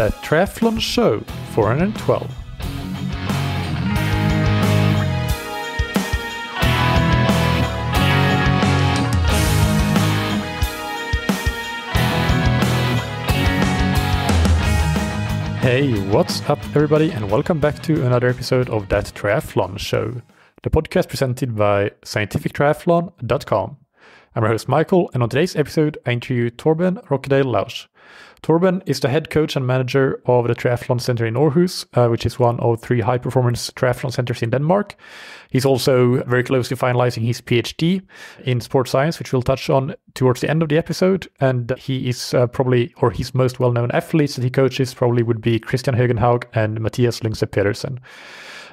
the Triathlon Show 412. Hey, what's up, everybody, and welcome back to another episode of That Triathlon Show, the podcast presented by scientifictriathlon.com. I'm your host, Michael, and on today's episode, I interview Torben Rokkedal Lausch. Torben is the head coach and manager of the Triathlon Center in Aarhus, uh, which is one of three high performance triathlon centers in Denmark. He's also very close to finalizing his PhD in sports science, which we'll touch on towards the end of the episode. And he is uh, probably, or his most well known athletes that he coaches probably would be Kristian Høgenhaug and Mathias Lyngsø Petersen.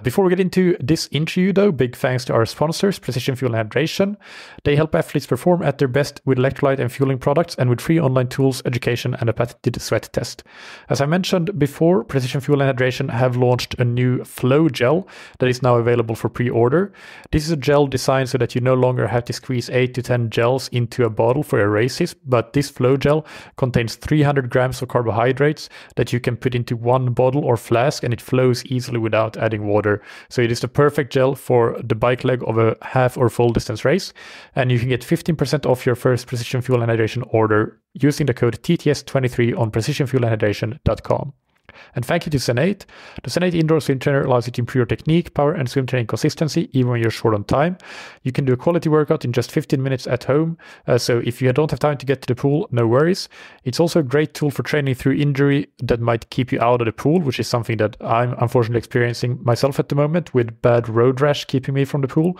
Before we get into this interview, though, big thanks to our sponsors, Precision Fuel and Hydration. They help athletes perform at their best with electrolyte and fueling products and with free online tools, education, and a patented sweat test. As I mentioned before, Precision Fuel and Hydration have launched a new Flow gel that is now available for pre order. This is a gel designed so that you no longer have to squeeze 8 to 10 gels into a bottle for your races, but this Flow gel contains 300 grams of carbohydrates that you can put into one bottle or flask and it flows easily without adding water so it is the perfect gel for the bike leg of a half or full distance race. And you can get 15% off your first Precision Fuel and Hydration order using the code TTS23 on precisionfuelandhydration.com. And thank you to Zen8. The Zen8 indoor swim trainer allows you to improve your technique, power, and swim training consistency even when you're short on time. You can do a quality workout in just 15 minutes at home. Uh, so if you don't have time to get to the pool, no worries. It's also a great tool for training through injury that might keep you out of the pool, which is something that I'm unfortunately experiencing myself at the moment with bad road rash keeping me from the pool.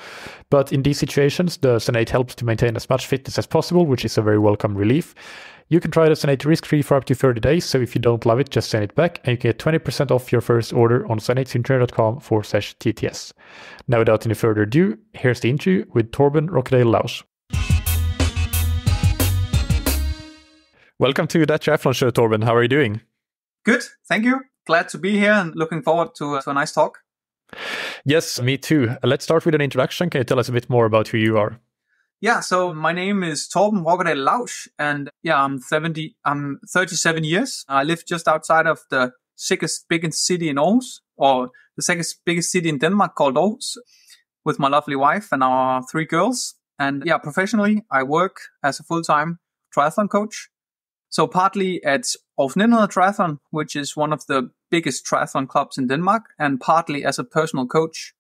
But in these situations, the Zen8 helps to maintain as much fitness as possible, which is a very welcome relief. You can try the Zen8 risk-free for up to 30 days, so if you don't love it, just send it back, and you can get 20% off your first order on zen8swimtrainer.com forward slash TTS. Now, without any further ado, here's the interview with Torben Rokkedal Lausch. Welcome to that triathlon show, Torben. How are you doing? Good, thank you. Glad to be here and looking forward to, uh, to a nice talk. Yes, me too. Let's start with an introduction. Can you tell us a bit more about who you are? Yeah, so my name is Torben Rokkedal Lausch, and yeah, I'm 70, I'm 37 years. I live just outside of the sickest, biggest city in Aarhus, or the second biggest city in Denmark called Aarhus, with my lovely wife and our three girls. And yeah, professionally, I work as a full-time triathlon coach. So partly at Aarhus 900 Triathlon, which is one of the biggest triathlon clubs in Denmark, and partly as a personal coach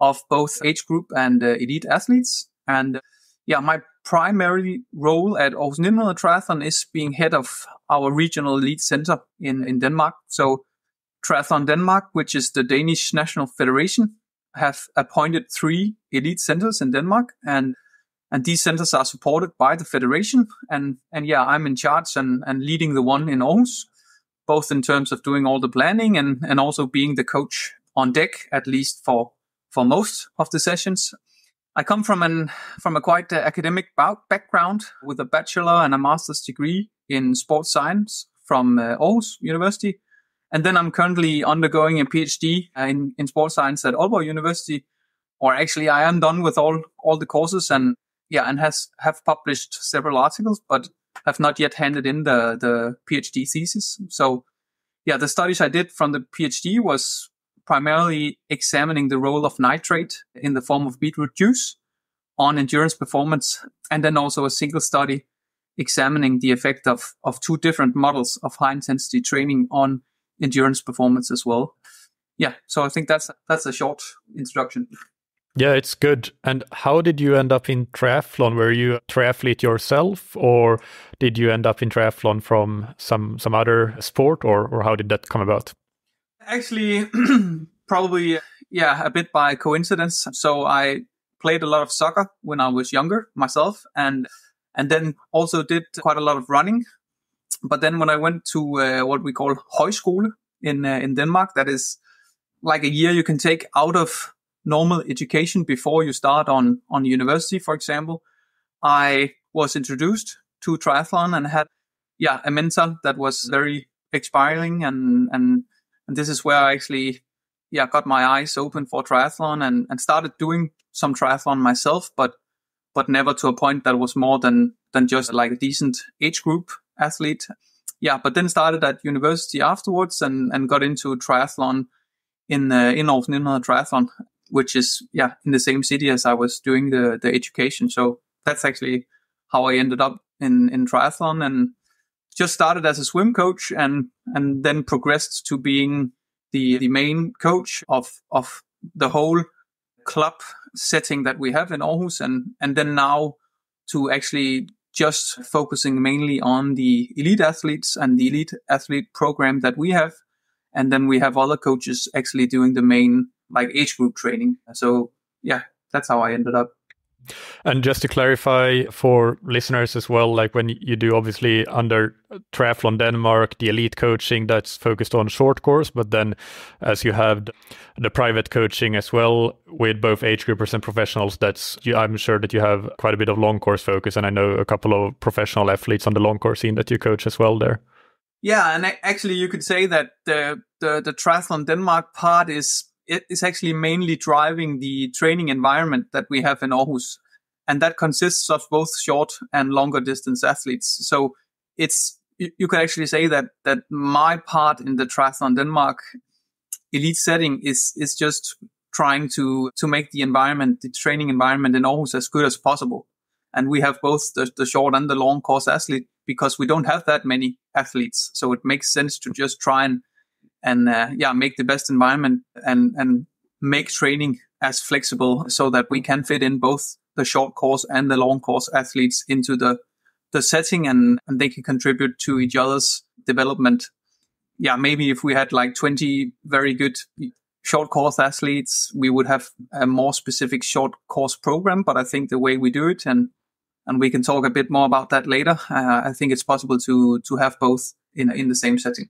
of both age group and uh, elite athletes. And yeah, my primary role at Aarhus 900 Triathlon is being head of our regional elite center in, in Denmark. So Triathlon Denmark, which is the Danish National Federation, have appointed three elite centers in Denmark and and these centers are supported by the federation and and yeah i'm in charge and and leading the one in aarhus both in terms of doing all the planning and and also being the coach on deck at least for for most of the sessions I come from an from a quite uh, academic background with a bachelor and a master's degree in sports science from uh, Aarhus University, and then I'm currently undergoing a PhD uh, in in sports science at Aalborg University. Or actually, I am done with all all the courses and yeah, and has have published several articles, but have not yet handed in the the PhD thesis. So yeah, the studies I did from the PhD was primarily examining the role of nitrate in the form of beetroot juice on endurance performance, and then also a single study examining the effect of, of two different models of high intensity training on endurance performance as well. Yeah, so I think that's that's a short introduction. Yeah, it's good. And how did you end up in triathlon? Were you a triathlete yourself, or did you end up in triathlon from some some other sport, or or how did that come about? Actually, probably, yeah, a bit by coincidence. So I played a lot of soccer when I was younger myself and, and then also did quite a lot of running. But then when I went to uh, what we call højskole in, uh, in Denmark, that is like a year you can take out of normal education before you start on, on university, for example, I was introduced to triathlon and had, yeah, a mentor that was very inspiring and, and and this is where I actually, yeah, got my eyes open for triathlon and, and started doing some triathlon myself, but, but never to a point that was more than, than just like a decent age group athlete. yeah, but then started at university afterwards and, and got into triathlon in uh, in Aarhus Triathlon, which is yeah in the same city as I was doing the the education. So that's actually how I ended up in in triathlon and just started as a swim coach and and then progressed to being the the main coach of of the whole club setting that we have in Aarhus and and then now to actually just focusing mainly on the elite athletes and the elite athlete program that we have. And then we have other coaches actually doing the main like age group training. So yeah that's how I ended up and just to clarify for listeners as well, like when you do obviously under Triathlon Denmark, the elite coaching that's focused on short course, but then as you have the private coaching as well with both age groupers and professionals, that's I'm sure that you have quite a bit of long course focus, and I know a couple of professional athletes on the long course scene that you coach as well there. Yeah, and actually, you could say that the the, the Triathlon Denmark part is it is actually mainly driving the training environment that we have in Aarhus. And that consists of both short and longer distance athletes. So it's, you, could actually say that, that my part in the triathlon Denmark elite setting is, is just trying to, to make the environment, the training environment in Aarhus as good as possible. And we have both the, the short and the long course athlete because we don't have that many athletes. So it makes sense to just try and and uh, yeah, make the best environment and and make training as flexible so that we can fit in both the short course and the long course athletes into the the setting and, and they can contribute to each other's development. Yeah, maybe if we had like 20 very good short course athletes, we would have a more specific short course program. But I think the way we do it, and and we can talk a bit more about that later. Uh, I think it's possible to to have both in in the same setting.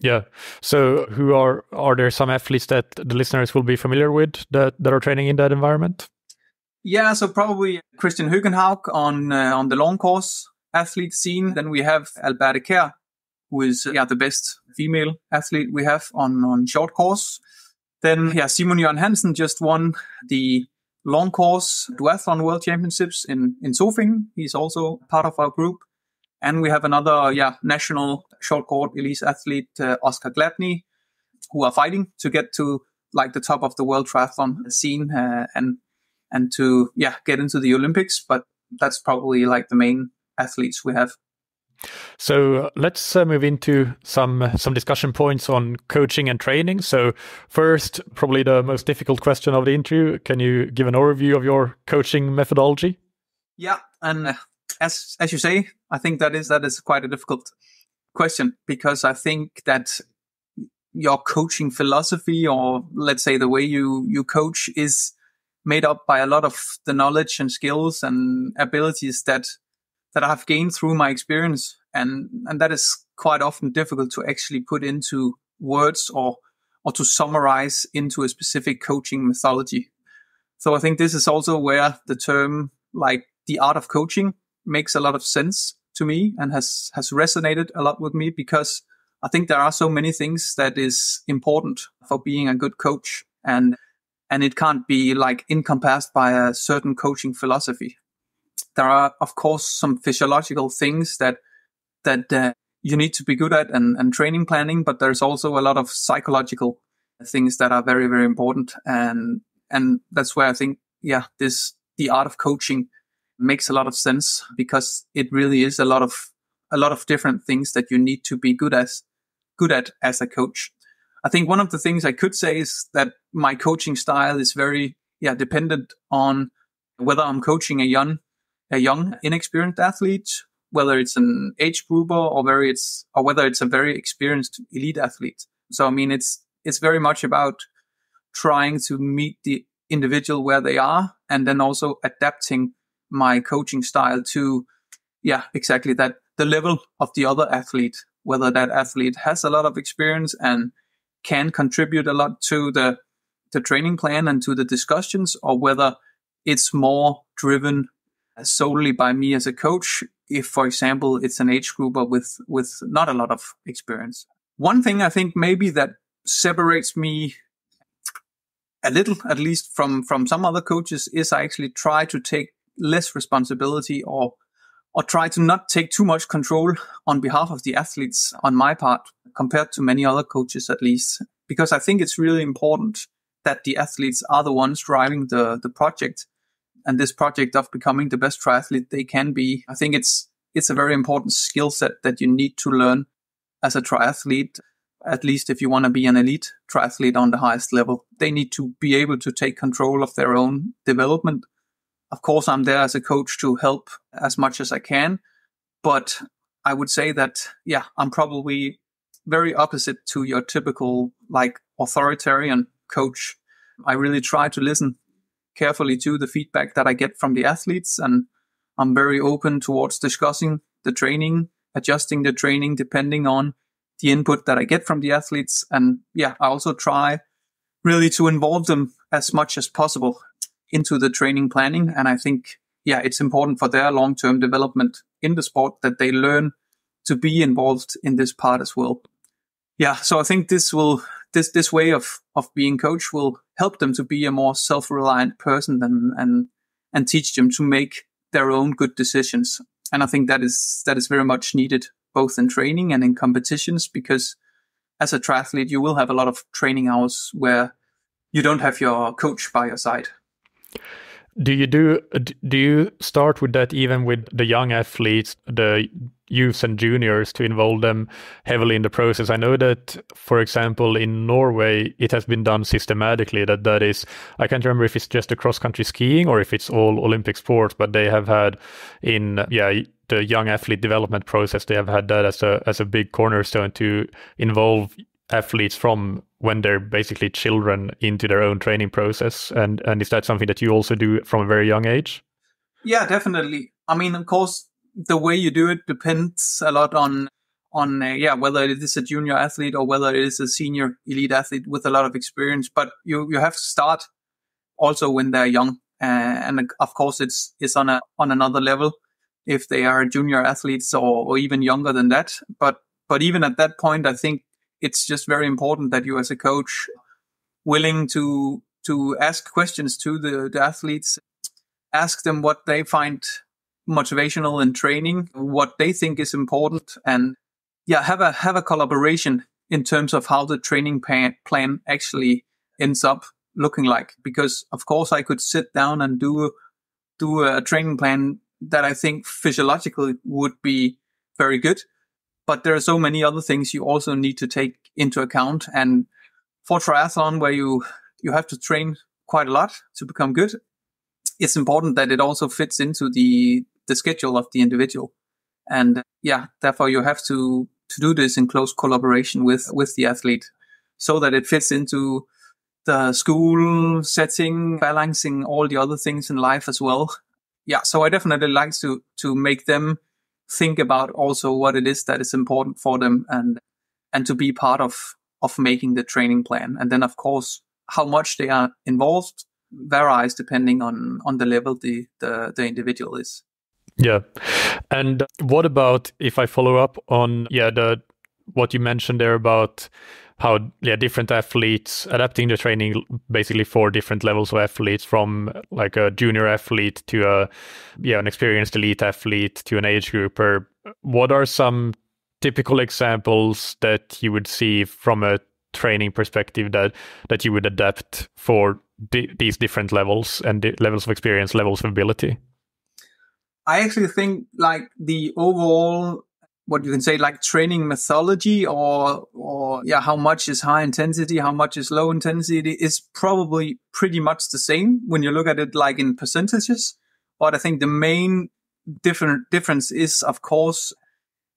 Yeah. So, who are are there some athletes that the listeners will be familiar with that that are training in that environment? Yeah. So probably Kristian Høgenhaug on uh, on the long course athlete scene. Then we have Alberte Kjær, who is yeah the best female athlete we have on on short course. Then yeah, Simon Jørgen Hansen just won the long course duathlon world championships in in Zofingen. He's also part of our group. And we have another, yeah, national short court elite athlete, uh, Oscar Gladney, who are fighting to get to like the top of the world triathlon scene uh, and and to yeah get into the Olympics. But that's probably like the main athletes we have. So uh, let's uh, move into some uh, some discussion points on coaching and training. So first, probably the most difficult question of the interview: Can you give an overview of your coaching methodology? Yeah, and uh, as as you say, I think that is that is quite a difficult question because I think that your coaching philosophy or let's say the way you you coach is made up by a lot of the knowledge and skills and abilities that that I've gained through my experience and and that is quite often difficult to actually put into words or or to summarize into a specific coaching methodology. So I think this is also where the term like the art of coaching makes a lot of sense to me and has has resonated a lot with me because I think there are so many things that is important for being a good coach and and it can't be like encompassed by a certain coaching philosophy. There are of course some physiological things that that uh, you need to be good at and, and training planning, but there's also a lot of psychological things that are very very important and and that's where I think yeah this the art of coaching makes a lot of sense because it really is a lot of a lot of different things that you need to be good as good at as a coach. I think one of the things I could say is that my coaching style is very yeah dependent on whether I'm coaching a young a young inexperienced athlete, whether it's an age grouper or whether it's or whether it's a very experienced elite athlete. So I mean it's it's very much about trying to meet the individual where they are and then also adapting my coaching style to, yeah, exactly that the level of the other athlete, whether that athlete has a lot of experience and can contribute a lot to the, the training plan and to the discussions or whether it's more driven solely by me as a coach. If, for example, it's an age grouper with, with not a lot of experience. One thing I think maybe that separates me a little, at least from, from some other coaches is I actually try to take less responsibility or or try to not take too much control on behalf of the athletes on my part compared to many other coaches at least. Because i think it's really important that the athletes are the ones driving the the project and this project of becoming the best triathlete they can be. I think it's it's a very important skill set that you need to learn as a triathlete at least if you want to be an elite triathlete on the highest level. They need to be able to take control of their own development of course, I'm there as a coach to help as much as I can. But I would say that, yeah, I'm probably very opposite to your typical like authoritarian coach. I really try to listen carefully to the feedback that I get from the athletes and I'm very open towards discussing the training, adjusting the training depending on the input that I get from the athletes. And yeah, I also try really to involve them as much as possible into the training planning. And I think, yeah, it's important for their long term development in the sport that they learn to be involved in this part as well. Yeah. So I think this will, this, this way of, of being coach will help them to be a more self reliant person and, and, and teach them to make their own good decisions. And I think that is, that is very much needed both in training and in competitions because as a triathlete, you will have a lot of training hours where you don't have your coach by your side do you do do you start with that even with the young athletes the youths and juniors to involve them heavily in the process? I know that for example in norway it has been done systematically that that is i can't remember if it's just the cross country skiing or if it's all olympic sports but they have had in yeah the young athlete development process they have had that as a as a big cornerstone to involve athletes from when they're basically children into their own training process? And and is that something that you also do from a very young age? Yeah definitely. I mean of course the way you do it depends a lot on on uh, yeah whether it is a junior athlete or whether it is a senior elite athlete with a lot of experience. But you you have to start also when they're young. Uh, and of course it's it's on a on another level if they are junior athletes or, or even younger than that. But but even at that point i think it's just very important that you as a coach willing to to ask questions to the, the athletes ask them what they find motivational in training what they think is important and yeah have a have a collaboration in terms of how the training plan plan actually ends up looking like. Because of course i could sit down and do do a training plan that i think physiologically would be very good but there are so many other things you also need to take into account. And for triathlon, where you, you have to train quite a lot to become good, it's important that it also fits into the, the schedule of the individual. And yeah, therefore you have to, to do this in close collaboration with, with the athlete so that it fits into the school setting, balancing all the other things in life as well. Yeah. So I definitely like to, to make them think about also what it is that is important for them and and to be part of of making the training plan. And then of course how much they are involved varies depending on on the level the the, the individual is. Yeah. And what about if i follow up on yeah the what you mentioned there about how yeah different athletes adapting the training basically for different levels of athletes from like a junior athlete to a yeah an experienced elite athlete to an age grouper. What are some typical examples that you would see from a training perspective that that you would adapt for di- these different levels and di- levels of experience levels of ability? I actually think like the overall what you can say like training methodology or or yeah how much is high intensity how much is low intensity is probably pretty much the same when you look at it like in percentages. But i think the main different difference is of course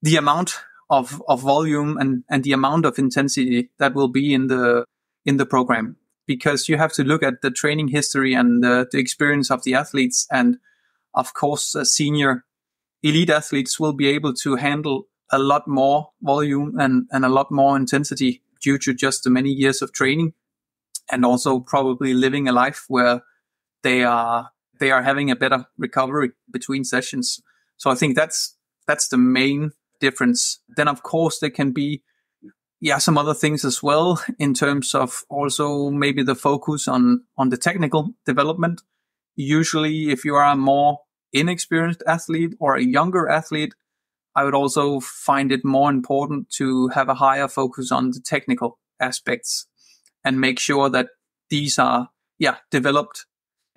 the amount of of volume and and the amount of intensity that will be in the in the program. Because you have to look at the training history and the, the experience of the athletes and of course a senior elite athletes will be able to handle a lot more volume and, and a lot more intensity due to just the many years of training and also probably living a life where they are they are having a better recovery between sessions. So i think that's that's the main difference. Then of course there can be yeah some other things as well in terms of also maybe the focus on on the technical development. Usually if you are more inexperienced athlete or a younger athlete, I would also find it more important to have a higher focus on the technical aspects and make sure that these are, yeah, developed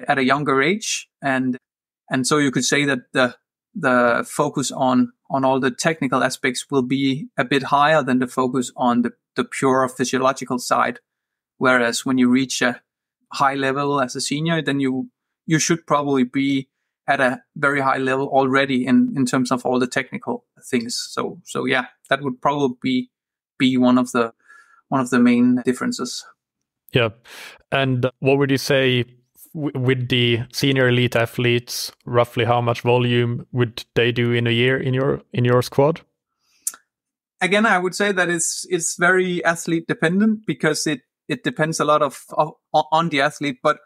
at a younger age. And, and so you could say that the, the focus on, on all the technical aspects will be a bit higher than the focus on the, the pure physiological side. Whereas when you reach a high level as a senior, then you, you should probably be at a very high level already in, in terms of all the technical things. So, so yeah, that would probably be, be one of the, one of the main differences. Yeah. And what would you say with the senior elite athletes, roughly how much volume would they do in a year in your, in your squad? Again, I would say that it's, it's very athlete dependent because it, it depends a lot of, of on the athlete, but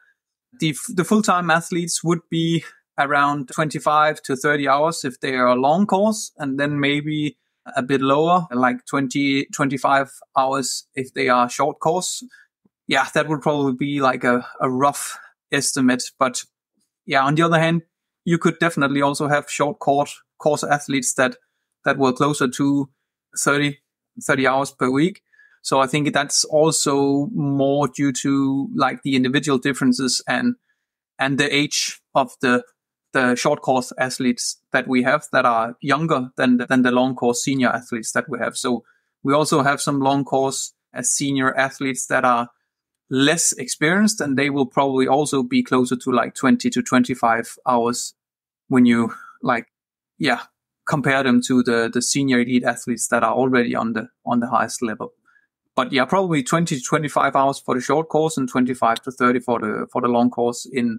the, the full-time athletes would be around 25 to 30 hours if they are a long course, and then maybe a bit lower, like 20, 25 hours if they are short course. Yeah, that would probably be like a, a rough estimate. But yeah, on the other hand, you could definitely also have short course course athletes that, that were closer to 30, 30 hours per week. So I think that's also more due to like the individual differences and, and the age of the the short course athletes that we have that are younger than the, than the long course senior athletes that we have. So we also have some long course as senior athletes that are less experienced and they will probably also be closer to like 20 to 25 hours when you like, yeah, compare them to the, the senior elite athletes that are already on the, on the highest level. But yeah, probably 20 to 25 hours for the short course and 25 to 30 for the, for the long course in,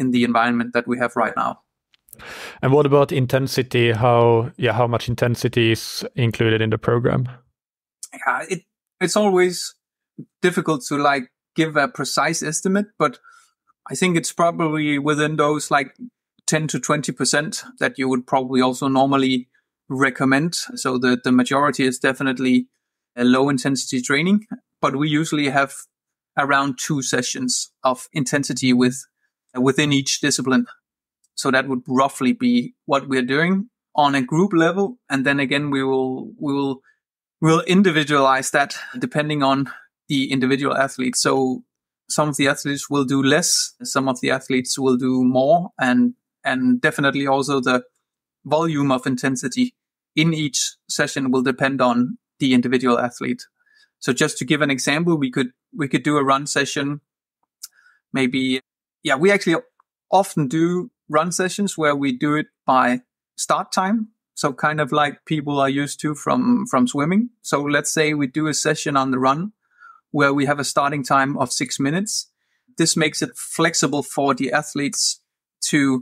in the environment that we have right now. And what about intensity? How yeah, how much intensity is included in the program? Yeah, it it's always difficult to like give a precise estimate, but I think it's probably within those like 10 to 20% that you would probably also normally recommend. So the, the majority is definitely a low intensity training, but we usually have around two sessions of intensity with within each discipline. So that would roughly be what we're doing on a group level. And then again, we will, we will, we'll individualize that depending on the individual athlete. So some of the athletes will do less. Some of the athletes will do more and, and definitely also the volume of intensity in each session will depend on the individual athlete. So just to give an example, we could, we could do a run session maybe yeah, we actually often do run sessions where we do it by start time. So kind of like people are used to from, from swimming. So let's say we do a session on the run where we have a starting time of six minutes. This makes it flexible for the athletes to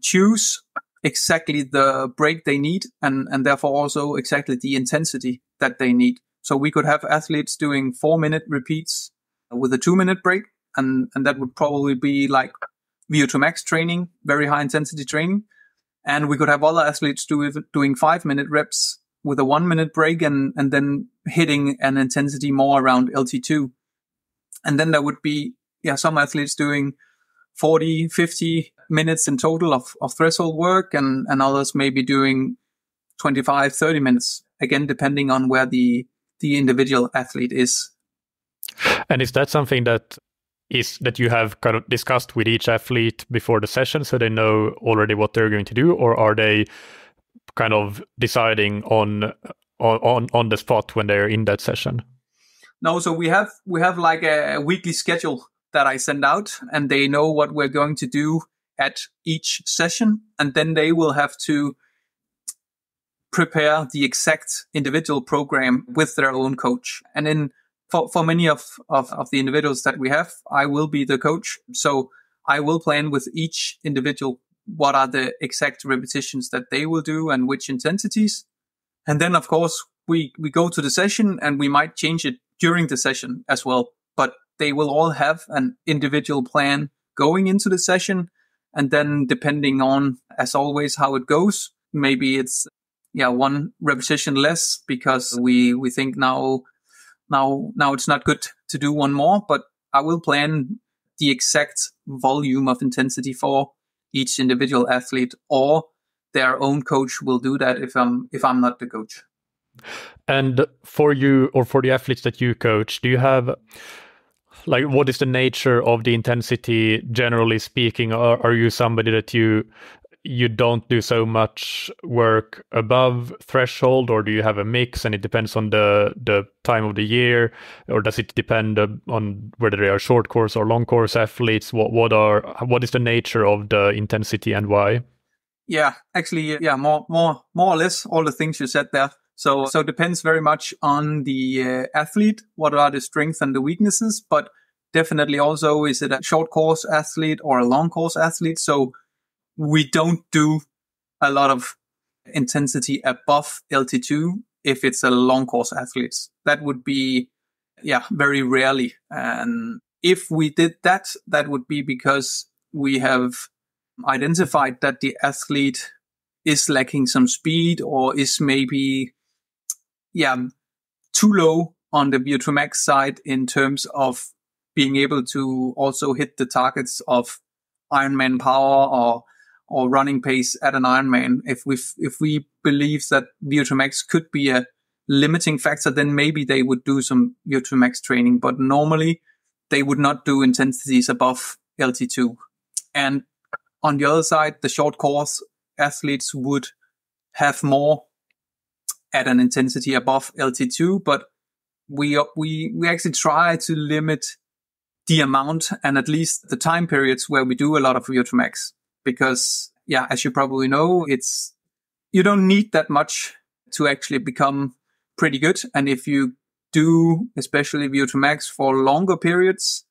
choose exactly the break they need and, and therefore also exactly the intensity that they need. So we could have athletes doing four minute repeats with a two minute break and and that would probably be like VO2 max training, very high intensity training. And we could have other athletes do, doing five minute reps with a one minute break and, and then hitting an intensity more around LT2. And then there would be, yeah, some athletes doing 40, 50 minutes in total of, of threshold work and, and others maybe doing 25, 30 minutes, again, depending on where the, the individual athlete is. And is that something that is that you have kind of discussed with each athlete before the session so they know already what they're going to do or are they kind of deciding on on on the spot when they're in that session? No so we have we have like a weekly schedule that i send out and they know what we're going to do at each session and then they will have to prepare the exact individual program with their own coach. And in for, for many of, of, of the individuals that we have, I will be the coach. So I will plan with each individual what are the exact repetitions that they will do and which intensities. And then, of course, we, we go to the session and we might change it during the session as well. But they will all have an individual plan going into the session. And then depending on, as always, how it goes, maybe it's, yeah, one repetition less because we, we think now now, now it's not good to do one more, but I will plan the exact volume of intensity for each individual athlete or their own coach will do that if I'm if I'm not the coach. And for you or for the athletes that you coach, do you have like what is the nature of the intensity generally speaking? Are, are you somebody that you you don't do so much work above threshold or do you have a mix and it depends on the the time of the year? Or does it depend on whether they are short course or long course athletes? What what are what is the nature of the intensity and why? Yeah actually yeah more more more or less all the things you said there. So so depends very much on the uh, athlete what are the strengths and the weaknesses but definitely also is it a short course athlete or a long course athlete? So we don't do a lot of intensity above LT2 if it's a long course athlete. That would be, yeah, very rarely. And if we did that, that would be because we have identified that the athlete is lacking some speed or is maybe, yeah, too low on the VO2 max side in terms of being able to also hit the targets of Ironman power or or running pace at an Ironman. If we if we believe that VO2 max could be a limiting factor, then maybe they would do some VO2 max training. But normally, they would not do intensities above LT2. And on the other side, the short course athletes would have more at an intensity above LT2, but we we we actually try to limit the amount and at least the time periods where we do a lot of VO2 max because yeah, as you probably know, it's, you don't need that much to actually become pretty good. And if you do, especially VO2 max for longer periods,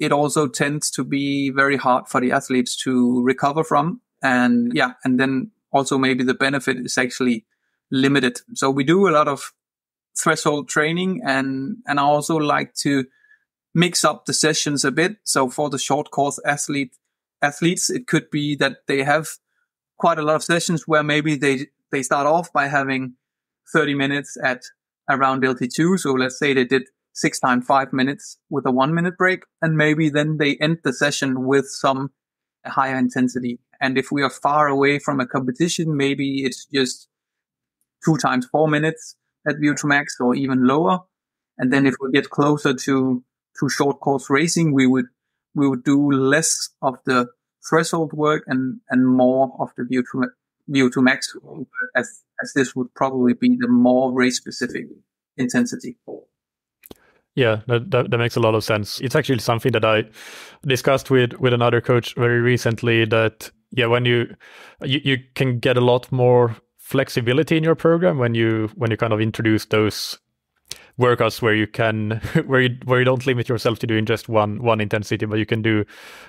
it also tends to be very hard for the athletes to recover from. And yeah, and then also maybe the benefit is actually limited. So we do a lot of threshold training and, and I also like to mix up the sessions a bit. So for the short course athlete, athletes, it could be that they have quite a lot of sessions where maybe they, they start off by having 30 minutes at around LT2. So let's say they did six times five minutes with a one minute break. And maybe then they end the session with some higher intensity. And if we are far away from a competition, maybe it's just two times four minutes at VO2 max or even lower. And then if we get closer to, to short course racing, we would we would do less of the threshold work and, and more of the view to, VO2 max as, as this would probably be the more race specific intensity. Yeah, that, that, that makes a lot of sense. It's actually something that I discussed with with another coach very recently. That yeah, when you you, you can get a lot more flexibility in your program when you when you kind of introduce those workouts where you can where you where you don't limit yourself to doing just one one intensity but you can do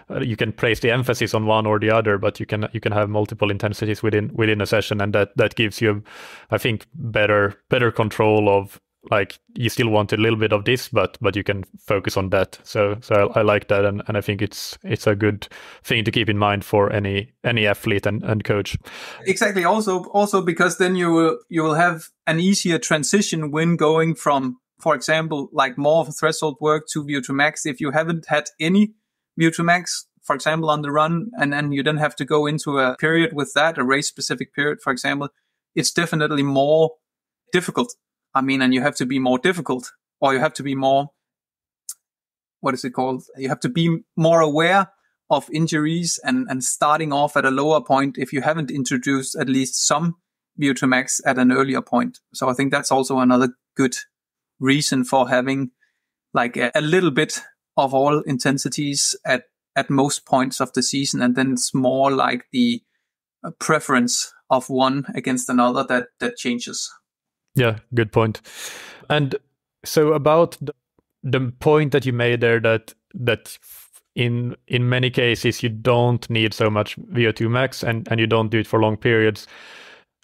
uh, you can place the emphasis on one or the other but you can you can have multiple intensities within within a session and that that gives you i think better better control of like you still want a little bit of this but but you can focus on that. So so I, I, like that and, and i think it's it's a good thing to keep in mind for any any athlete and, and coach. Exactly. Also also because then you will you will have an easier transition when going from for example like more of a threshold work to VO2 max if you haven't had any VO2 max for example on the run and then you don't have to go into a period with that a race specific period for example it's definitely more difficult I mean, and you have to be more difficult or you have to be more, what is it called? You have to be more aware of injuries and, and starting off at a lower point if you haven't introduced at least some VO2 max at an earlier point. So I think that's also another good reason for having like a, a little bit of all intensities at, at most points of the season. And then it's more like the uh, preference of one against another that, that changes. Yeah, good point. And so about the, the point that you made there that that in in many cases you don't need so much VO2 max and, and you don't do it for long periods.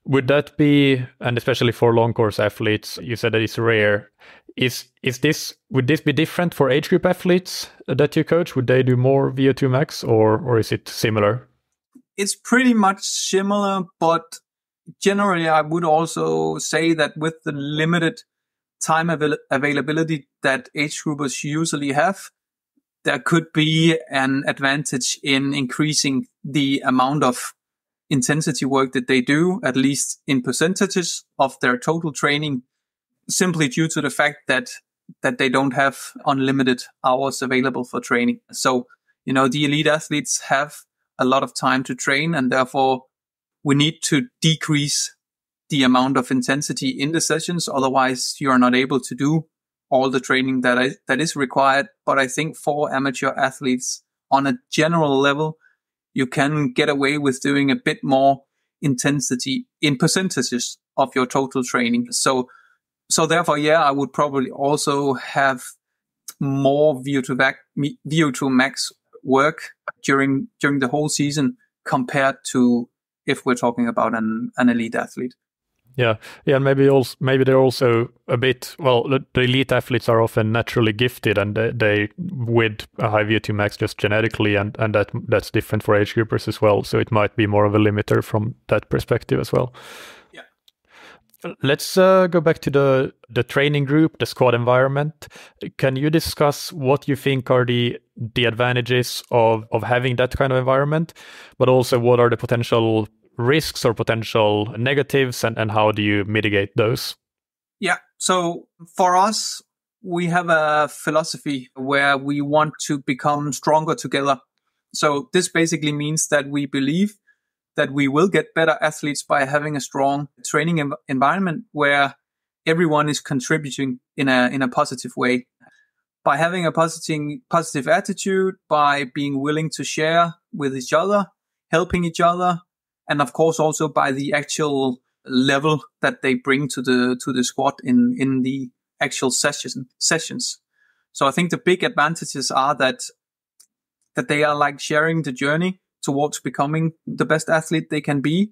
Would that be and especially for long course athletes, you said that it's rare. Is is this would this be different for age group athletes that you coach? Would they do more VO2 max or or is it similar? It's pretty much similar, but generally, I would also say that with the limited time avail- availability that age groupers usually have, there could be an advantage in increasing the amount of intensity work that they do, at least in percentages of their total training, simply due to the fact that that they don't have unlimited hours available for training. So, you know, the elite athletes have a lot of time to train and therefore we need to decrease the amount of intensity in the sessions. Otherwise you are not able to do all the training that I, that is required. But I think for amateur athletes on a general level, you can get away with doing a bit more intensity in percentages of your total training. So, so therefore, yeah, I would probably also have more VO2 VO2 max work during, during the whole season compared to if we're talking about an, an elite athlete. Yeah, yeah, and maybe also maybe they're also a bit well. The, elite athletes are often naturally gifted, and they, they with a high VO2 max just genetically, and and that that's different for age groupers as well. So it might be more of a limiter from that perspective as well. Yeah. Let's uh, go back to the the training group, the squad environment. Can you discuss what you think are the the advantages of of having that kind of environment, but also what are the potential risks or potential negatives and, and how do you mitigate those? Yeah. So for us, we have a philosophy where we want to become stronger together. So this basically means that we believe that we will get better athletes by having a strong training env- environment where everyone is contributing in a in a positive way. By having a positive positive attitude, by being willing to share with each other, helping each other, and of course also by the actual level that they bring to the to the squad in in the actual session, sessions. So I think the big advantages are that that they are like sharing the journey towards becoming the best athlete they can be,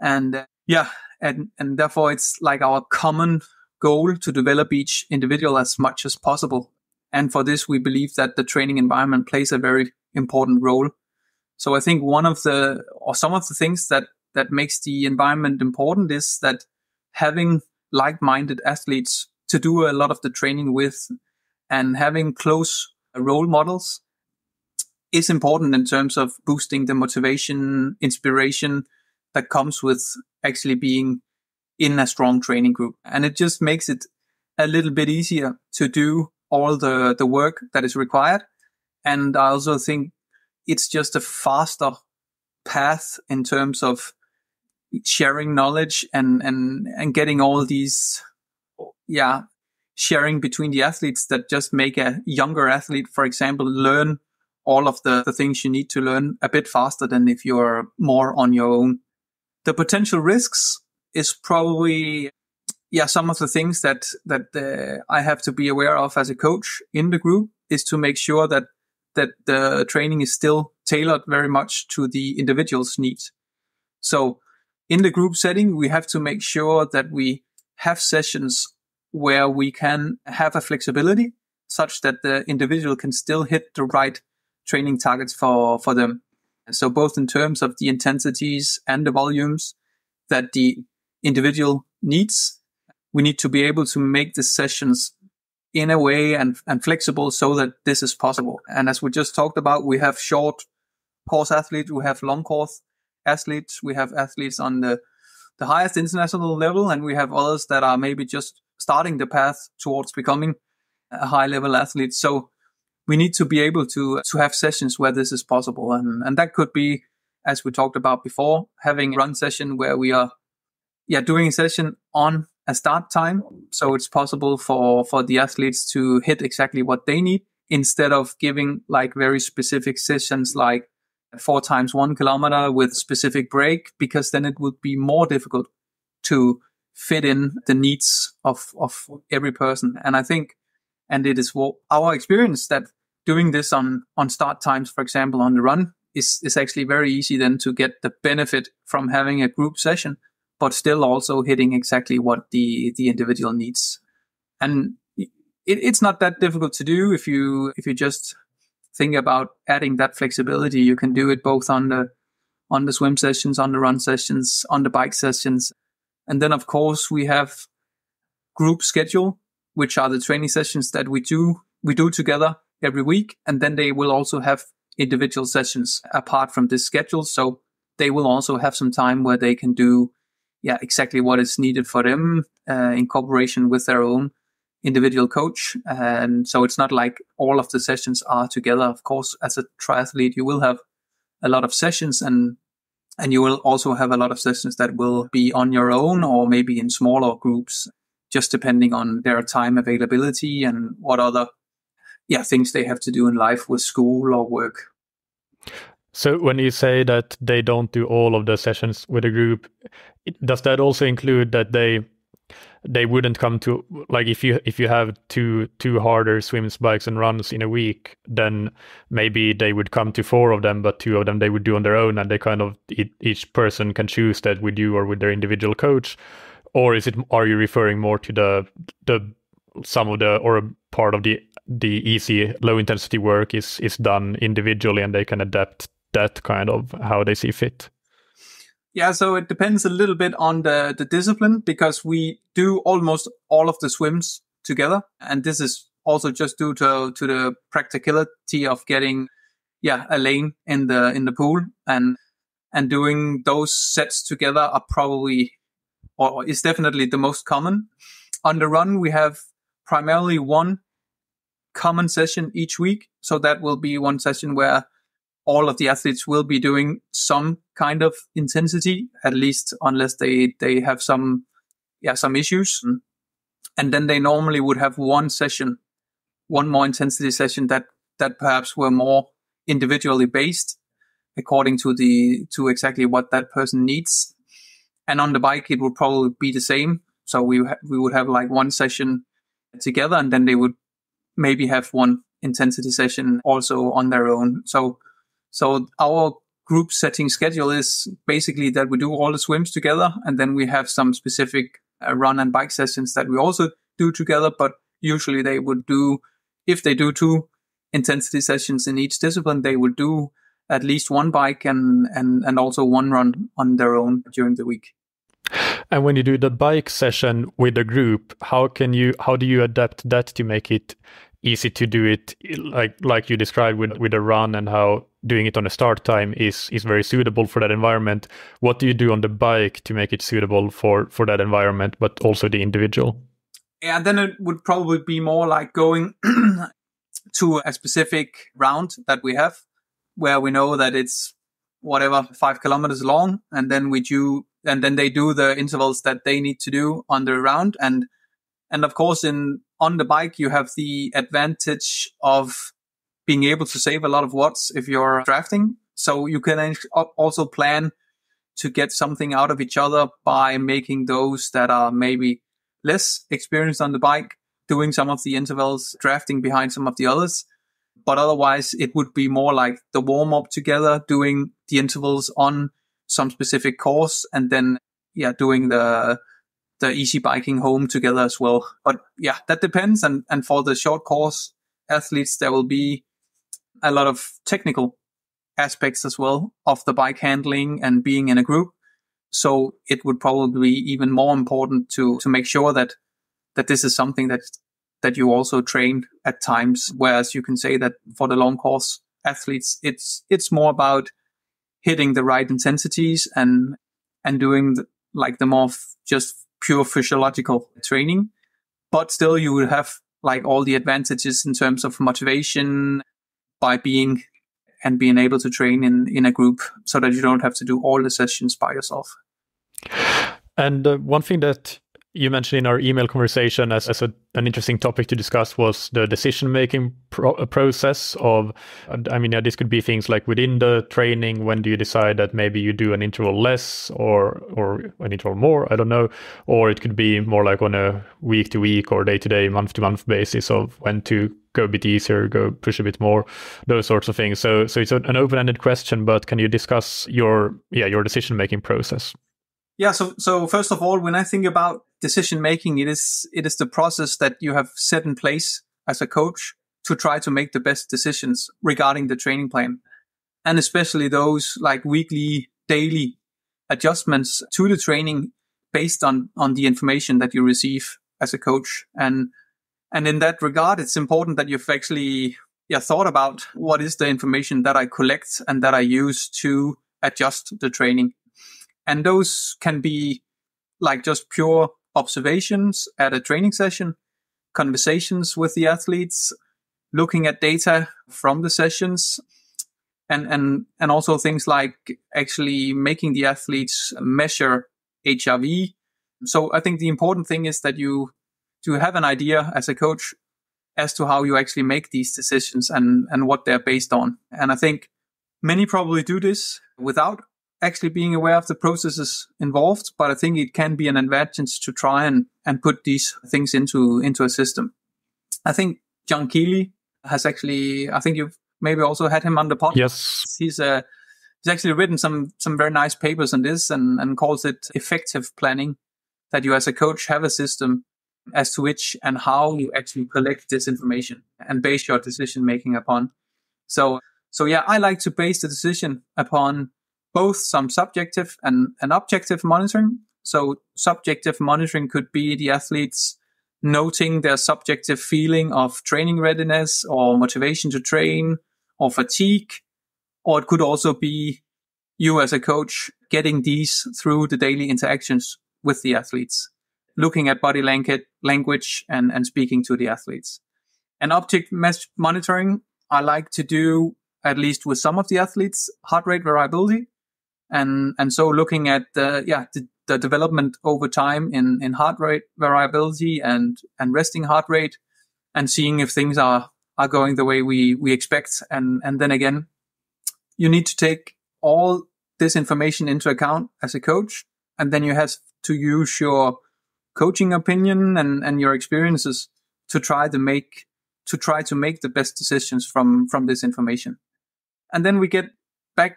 and uh, yeah, and and therefore it's like our common goal to develop each individual as much as possible. And for this, we believe that the training environment plays a very important role. So I think one of the, or some of the things that, that makes the environment important is that having like-minded athletes to do a lot of the training with and having close role models is important in terms of boosting the motivation, inspiration that comes with actually being in a strong training group. And it just makes it a little bit easier to do all the, the work that is required. And I also think it's just a faster path in terms of sharing knowledge and, and, and getting all these, yeah, sharing between the athletes that just make a younger athlete, for example, learn all of the, the things you need to learn a bit faster than if you're more on your own. The potential risks is probably, yeah, some of the things that, that uh, I have to be aware of as a coach in the group is to make sure that that the training is still tailored very much to the individual's needs. So in the group setting, we have to make sure that we have sessions where we can have a flexibility such that the individual can still hit the right training targets for, for them. So both in terms of the intensities and the volumes that the individual needs, we need to be able to make the sessions in a way and, and flexible so that this is possible. And as we just talked about, we have short course athletes, we have long course athletes, we have athletes on the, the highest international level, and we have others that are maybe just starting the path towards becoming a high level athlete. So we need to be able to, to have sessions where this is possible. And, and that could be, as we talked about before, having run session where we are, yeah, doing a session on a start time. So it's possible for, for the athletes to hit exactly what they need instead of giving like very specific sessions like four times one kilometer with specific break, because then it would be more difficult to fit in the needs of, of every person. And I think, and it is our experience that doing this on, on start times, for example, on the run is, is actually very easy then to get the benefit from having a group session but still also hitting exactly what the the individual needs. And it, it's not that difficult to do if you if you just think about adding that flexibility. You can do it both on the on the swim sessions, on the run sessions, on the bike sessions, and then of course we have group schedule, which are the training sessions that we do we do together every week. And then they will also have individual sessions apart from this schedule. So they will also have some time where they can do, yeah, exactly what is needed for them uh, in cooperation with their own individual coach. And so it's not like all of the sessions are together. Of course, as a triathlete, you will have a lot of sessions and and you will also have a lot of sessions that will be on your own or maybe in smaller groups, just depending on their time availability and what other yeah things they have to do in life with school or work. So when you say that they don't do all of the sessions with a group, does that also include that they they wouldn't come to like if you if you have two two harder swims bikes and runs in a week then maybe they would come to four of them but two of them they would do on their own and they kind of each person can choose that with you or with their individual coach? Or is it are you referring more to the the some of the or part of the the easy low intensity work is is done individually and they can adapt that kind of how they see fit yeah, so it depends a little bit on the, the discipline because we do almost all of the swims together. And this is also just due to, to the practicality of getting, yeah, a lane in the, in the pool and, and doing those sets together are probably, or is definitely the most common. On the run, we have primarily one common session each week. So that will be one session where all of the athletes will be doing some kind of intensity, at least unless they, they have some, yeah, some issues. Mm. And then they normally would have one session, one more intensity session that, that perhaps were more individually based according to the, to exactly what that person needs. And on the bike, it would probably be the same. So we, ha- we would have like one session together and then they would maybe have one intensity session also on their own. So so our group setting schedule is basically that we do all the swims together and then we have some specific uh, run and bike sessions that we also do together. But usually they would do, if they do two intensity sessions in each discipline, they would do at least one bike and, and, and also one run on their own during the week. And when you do the bike session with the group, how can you how do you adapt that to make it easy to do it like like you described with with a run and how doing it on a start time is is very suitable for that environment. What do you do on the bike to make it suitable for for that environment but also the individual? Yeah and then it would probably be more like going to a specific round that we have where we know that it's whatever five kilometers long and then we do and then they do the intervals that they need to do on the round. And and of course in on the bike, you have the advantage of being able to save a lot of watts if you're drafting. So you can also plan to get something out of each other by making those that are maybe less experienced on the bike doing some of the intervals, drafting behind some of the others. But otherwise, it would be more like the warm up together, doing the intervals on some specific course and then, yeah, doing the, the easy biking home together as well. But yeah, that depends. And, and for the short course athletes, there will be a lot of technical aspects as well of the bike handling and being in a group. So it would probably be even more important to, to make sure that, that this is something that, that you also train at times. Whereas you can say that for the long course athletes, it's, it's more about hitting the right intensities and, and doing the, like the more f- just pure physiological training, but still you would have like all the advantages in terms of motivation by being and being able to train in, in a group so that you don't have to do all the sessions by yourself. And uh, one thing that you mentioned in our email conversation as, as a, an interesting topic to discuss was the decision making pro- uh, process of i mean yeah, this could be things like within the training when do you decide that maybe you do an interval less or or an interval more i don't know or it could be more like on a week to week or day to day month to month basis of when to go a bit easier go push a bit more those sorts of things so so it's an open-ended question but can you discuss your yeah your decision making process yeah. So, so first of all, when I think about decision making, it is, it is the process that you have set in place as a coach to try to make the best decisions regarding the training plan. And especially those like weekly, daily adjustments to the training based on, on the information that you receive as a coach. And, and in that regard, it's important that you've actually, yeah, thought about what is the information that I collect and that I use to adjust the training. And those can be like just pure observations at a training session, conversations with the athletes, looking at data from the sessions, and and and also things like actually making the athletes measure HRV. So I think the important thing is that you to have an idea as a coach as to how you actually make these decisions and and what they're based on. And I think many probably do this without actually being aware of the processes involved, but I think it can be an advantage to try and, and put these things into, into a system. I think John Kiely has actually, I think you've maybe also had him on the podcast. Yes. He's uh, he's actually written some some very nice papers on this and, and calls it effective planning. That you as a coach have a system as to which and how you actually collect this information and base your decision making upon. So so yeah, I like to base the decision upon both some subjective and, and objective monitoring. So subjective monitoring could be the athletes noting their subjective feeling of training readiness or motivation to train or fatigue. Or it could also be you as a coach getting these through the daily interactions with the athletes, looking at body language and, and speaking to the athletes. And object monitoring, I like to do at least with some of the athletes, heart rate variability. And, and so looking at the, yeah, the, the development over time in, in heart rate variability and, and resting heart rate and seeing if things are are going the way we we expect. And and then again, you need to take all this information into account as a coach, and then you have to use your coaching opinion and and your experiences to try to make to try to make the best decisions from from this information. And then we get back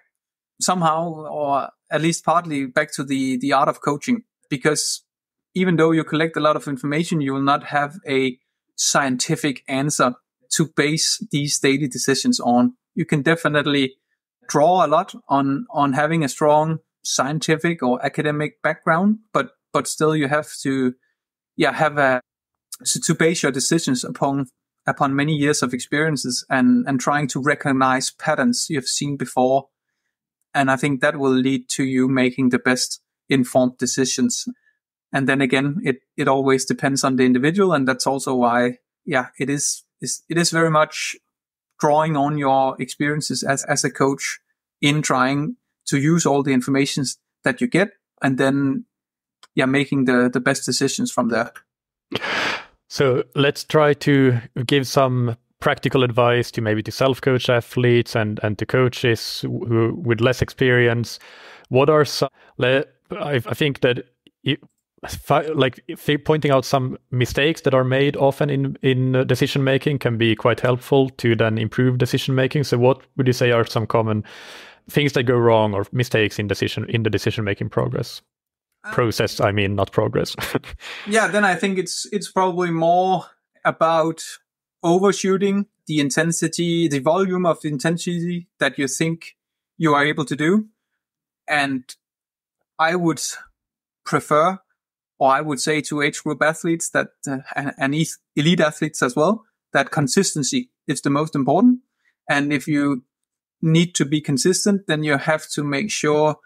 somehow, or at least partly, back to the the art of coaching, because even though you collect a lot of information, you will not have a scientific answer to base these daily decisions on. You can definitely draw a lot on, on having a strong scientific or academic background, but, but still you have to, yeah, have a, to base your decisions upon, upon many years of experiences and, and trying to recognize patterns you've seen before. And I think that will lead to you making the best informed decisions. And then again, it, it always depends on the individual. And that's also why, yeah, it is is it is very much drawing on your experiences as, as a coach in trying to use all the information that you get and then yeah making the the best decisions from there. So let's try to give some practical advice to maybe to self-coach athletes and and to coaches who with less experience. What are some i, I think that like pointing out some mistakes that are made often in in decision making can be quite helpful to then improve decision making so what would you say are some common things that go wrong or mistakes in decision in the decision making progress process i mean not progress yeah then i think it's it's probably more about overshooting the intensity the volume of intensity that you think you are able to do and i would prefer or I would say to age group athletes that, uh, and, and elite athletes as well, that consistency is the most important. And if you need to be consistent, then you have to make sure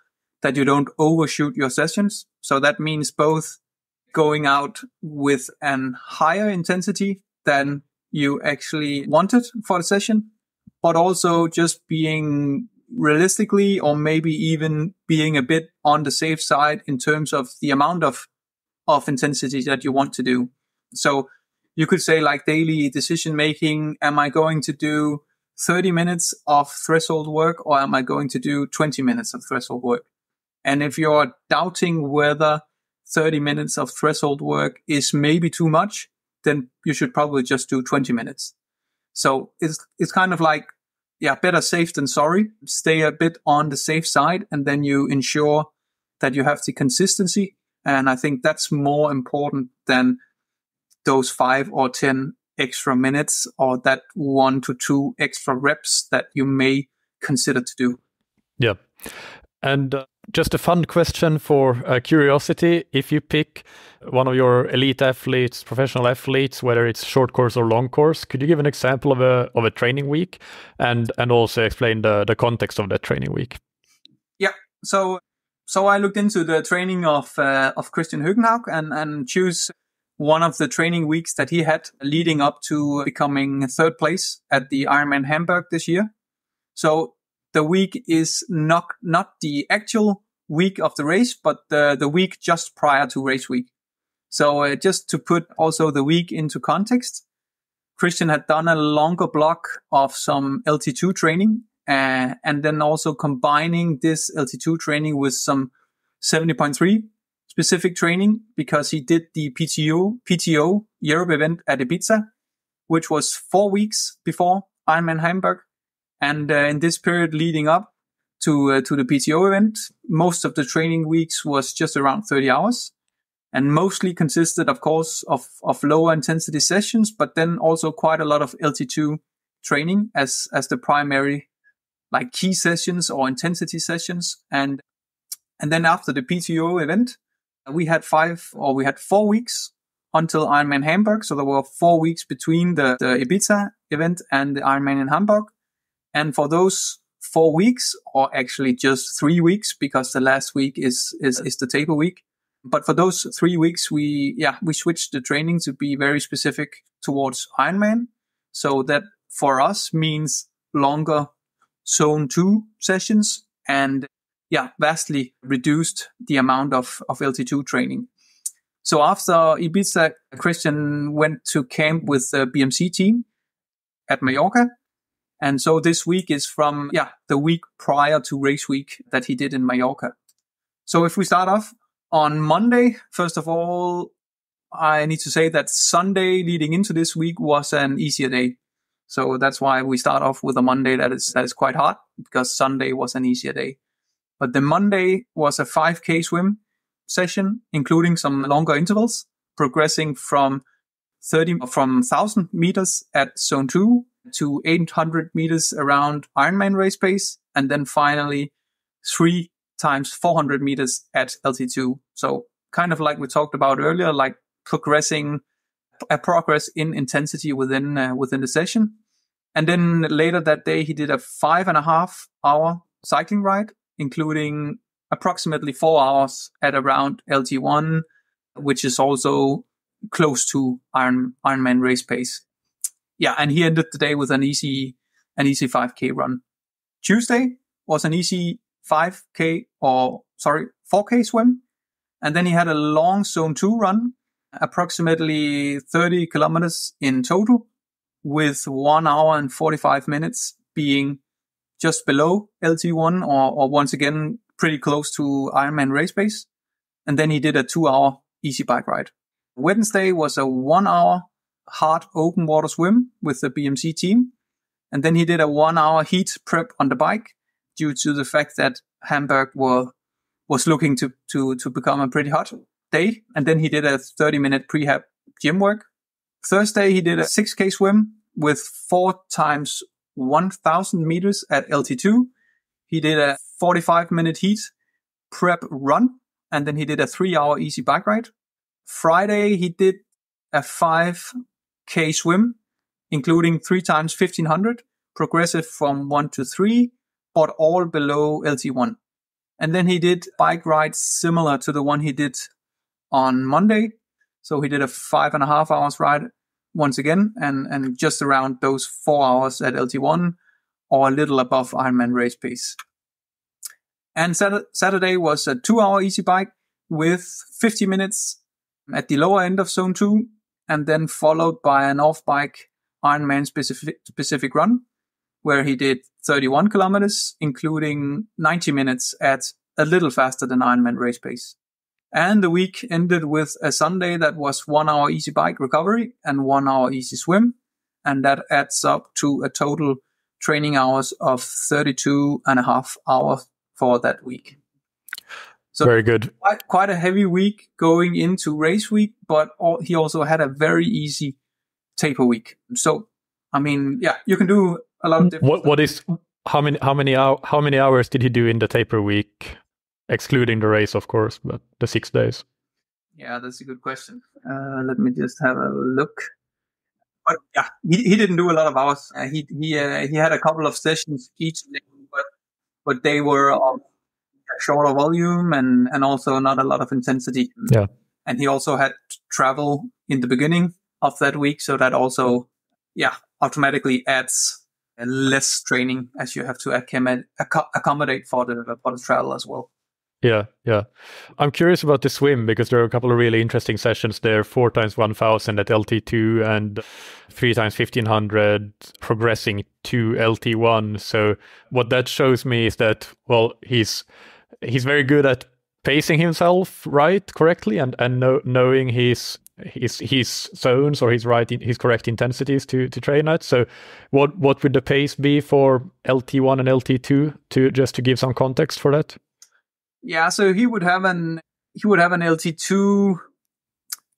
that you don't overshoot your sessions. So that means both going out with an higher intensity than you actually wanted for the session, but also just being realistically or maybe even being a bit on the safe side in terms of the amount of of intensity that you want to do. So you could say like daily decision making. Am I going to do 30 minutes of threshold work or am I going to do 20 minutes of threshold work? And if you're doubting whether 30 minutes of threshold work is maybe too much, then you should probably just do 20 minutes. So it's, it's kind of like, yeah, better safe than sorry. Stay a bit on the safe side and then you ensure that you have the consistency and I think that's more important than those five or 10 extra minutes or that one to two extra reps that you may consider to do. Yeah. And uh, just a fun question for uh, curiosity. If you pick one of your elite athletes, professional athletes, whether it's short course or long course, could you give an example of a of a training week and and also explain the the context of that training week? Yeah. So so I looked into the training of uh, of Kristian Høgenhaug and and choose one of the training weeks that he had leading up to becoming third place at the Ironman Hamburg this year. So the week is not not the actual week of the race, but the the week just prior to race week. So uh, just to put also the week into context, Kristian had done a longer block of some LT2 training, uh, and then also combining this LT2 training with some 70.3 specific training because he did the PTO PTO Europe event at Ibiza, which was four weeks before Ironman Hamburg. And uh, in this period leading up to uh, to the PTO event, most of the training weeks was just around 30 hours and mostly consisted, of course, of, of lower intensity sessions, but then also quite a lot of LT2 training as, as the primary like key sessions or intensity sessions. And, and then after the PTO event, we had five or we had four weeks until Ironman Hamburg. So there were four weeks between the, the Ibiza event and the Ironman in Hamburg. And for those four weeks, or actually just three weeks, because the last week is, is, is the taper week. But for those three weeks, we, yeah, we switched the training to be very specific towards Ironman. So that for us means longer zone two sessions and yeah, vastly reduced the amount of, of LT2 training. So after Ibiza, Kristian went to camp with the BMC team at Mallorca and so this week is from, yeah, the week prior to race week that he did in Mallorca. So if we start off on Monday, first of all, I need to say that Sunday leading into this week was an easier day. So that's why we start off with a Monday that is, that is quite hard because Sunday was an easier day. But the Monday was a 5k swim session, including some longer intervals, progressing from 30, from 1000 meters at zone two to 800 meters around Ironman race pace, and then finally three times 400 meters at LT2. So kind of like we talked about earlier, like progressing a progress in intensity within uh, within the session. And then later that day, he did a five and a half hour cycling ride, including approximately four hours at around LT1, which is also close to Iron Ironman race pace yeah, and he ended the day with an easy, an easy 5k run. Tuesday was an easy 5k or sorry, 4k swim. And then he had a long zone two run, approximately 30 kilometers in total with one hour and 45 minutes being just below LT1 or, or once again, pretty close to Ironman race pace. And then he did a two hour easy bike ride. Wednesday was a one hour hard open water swim with the BMC team. And then he did a one hour heat prep on the bike due to the fact that Hamburg were, was looking to, to, to become a pretty hot day. And then he did a 30 minute prehab gym work. Thursday, he did a 6K swim with four times 1000 meters at LT2. He did a 45 minute heat prep run and then he did a three hour easy bike ride. Friday, he did a five K swim, including three times 1500, progressive from one to three, but all below LT1. And then he did bike rides similar to the one he did on Monday. So he did a five and a half hours ride once again and, and just around those four hours at LT1 or a little above Ironman race pace. And Saturday was a two hour easy bike with 50 minutes at the lower end of zone two and then followed by an off bike Ironman specific, specific run where he did 31 kilometers, including 90 minutes at a little faster than Ironman race pace. And the week ended with a Sunday that was one hour easy bike recovery and one hour easy swim. And that adds up to a total training hours of 32 and a half hours for that week. So very good. Quite, quite a heavy week going into race week, but all, he also had a very easy taper week. So, I mean, yeah, you can do a lot of different. What what is how many how many how many hours did he do in the taper week? excluding the race, of course, but the six days. Yeah, that's a good question. Uh, let me just have a look. But yeah, he, he didn't do a lot of hours. Uh, he he uh, he had a couple of sessions each day, but but they were of shorter volume and and also not a lot of intensity. Yeah, and he also had travel in the beginning of that week, so that also yeah automatically adds less training as you have to accommodate, accommodate for the for the travel as well. Yeah, yeah. I'm curious about the swim because there are a couple of really interesting sessions there. Four times one thousand at LT2 and three times fifteen hundred progressing to LT1. So what that shows me is that well, he's he's very good at pacing himself right correctly and and know, knowing his his his zones or his right his correct intensities to to train at. So, what what would the pace be for LT one and LT two to just to give some context for that? Yeah, so he would have an he would have an LT two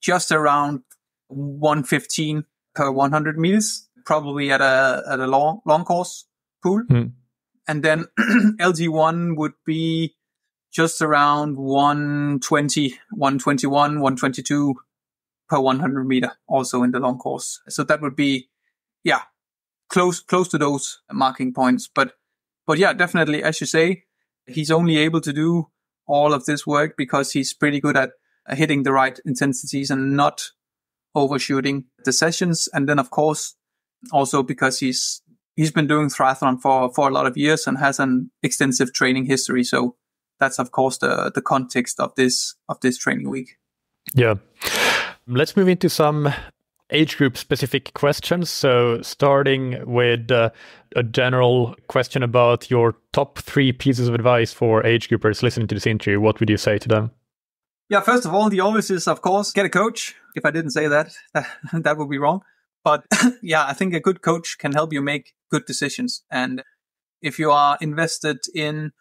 just around one fifteen per one hundred meters, probably at a at a long long course pool, hmm. and then LT one would be just around 120, 121, 122 per 100 meter also in the long course. So that would be, yeah, close, close to those marking points. But, but yeah, definitely, as you say, he's only able to do all of this work because he's pretty good at hitting the right intensities and not overshooting the sessions. And then, of course, also because he's, he's been doing triathlon for, for a lot of years and has an extensive training history. So that's, of course, the, the context of this, of this training week. Yeah. Let's move into some age group specific questions. So, starting with uh, a general question about your top three pieces of advice for age groupers listening to this interview, what would you say to them? Yeah, first of all, the obvious is, of course, get a coach. If I didn't say that, that would be wrong. But yeah, I think a good coach can help you make good decisions. And if you are invested in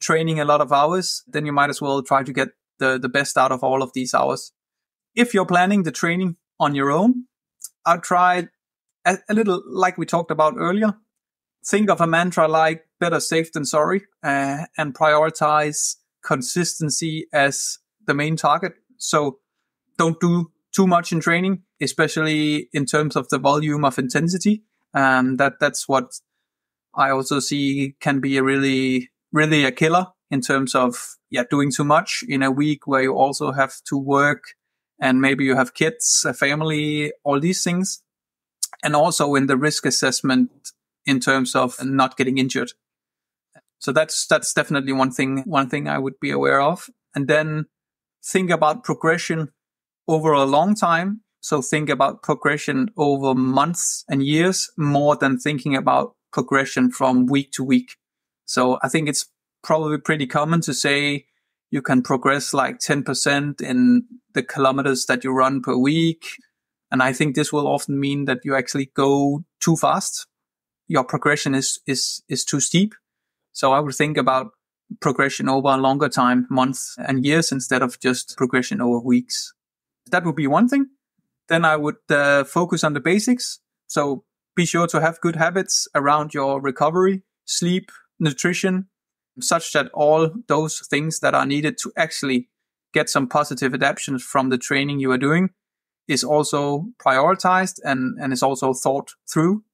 training a lot of hours, then you might as well try to get the, the best out of all of these hours if you're planning the training on your own, I'd try a, a little like we talked about earlier. Think of a mantra like better safe than sorry uh, and prioritize consistency as the main target. So don't do too much in training, especially in terms of the volume of intensity. Um, that, that's what I also see can be a really, really a killer in terms of, yeah, doing too much in a week where you also have to work and maybe you have kids, a family, all these things. And also in the risk assessment in terms of not getting injured. So that's, that's definitely one thing, one thing I would be aware of. And then think about progression over a long time. So think about progression over months and years more than thinking about progression from week to week. So I think it's probably pretty common to say you can progress like 10% in the kilometers that you run per week. And I think this will often mean that you actually go too fast. Your progression is, is, is too steep. So I would think about progression over a longer time, months and years instead of just progression over weeks. That would be one thing. Then I would uh, focus on the basics. So be sure to have good habits around your recovery, sleep, nutrition, such that all those things that are needed to actually get some positive adaptations from the training you are doing is also prioritized and, and is also thought through.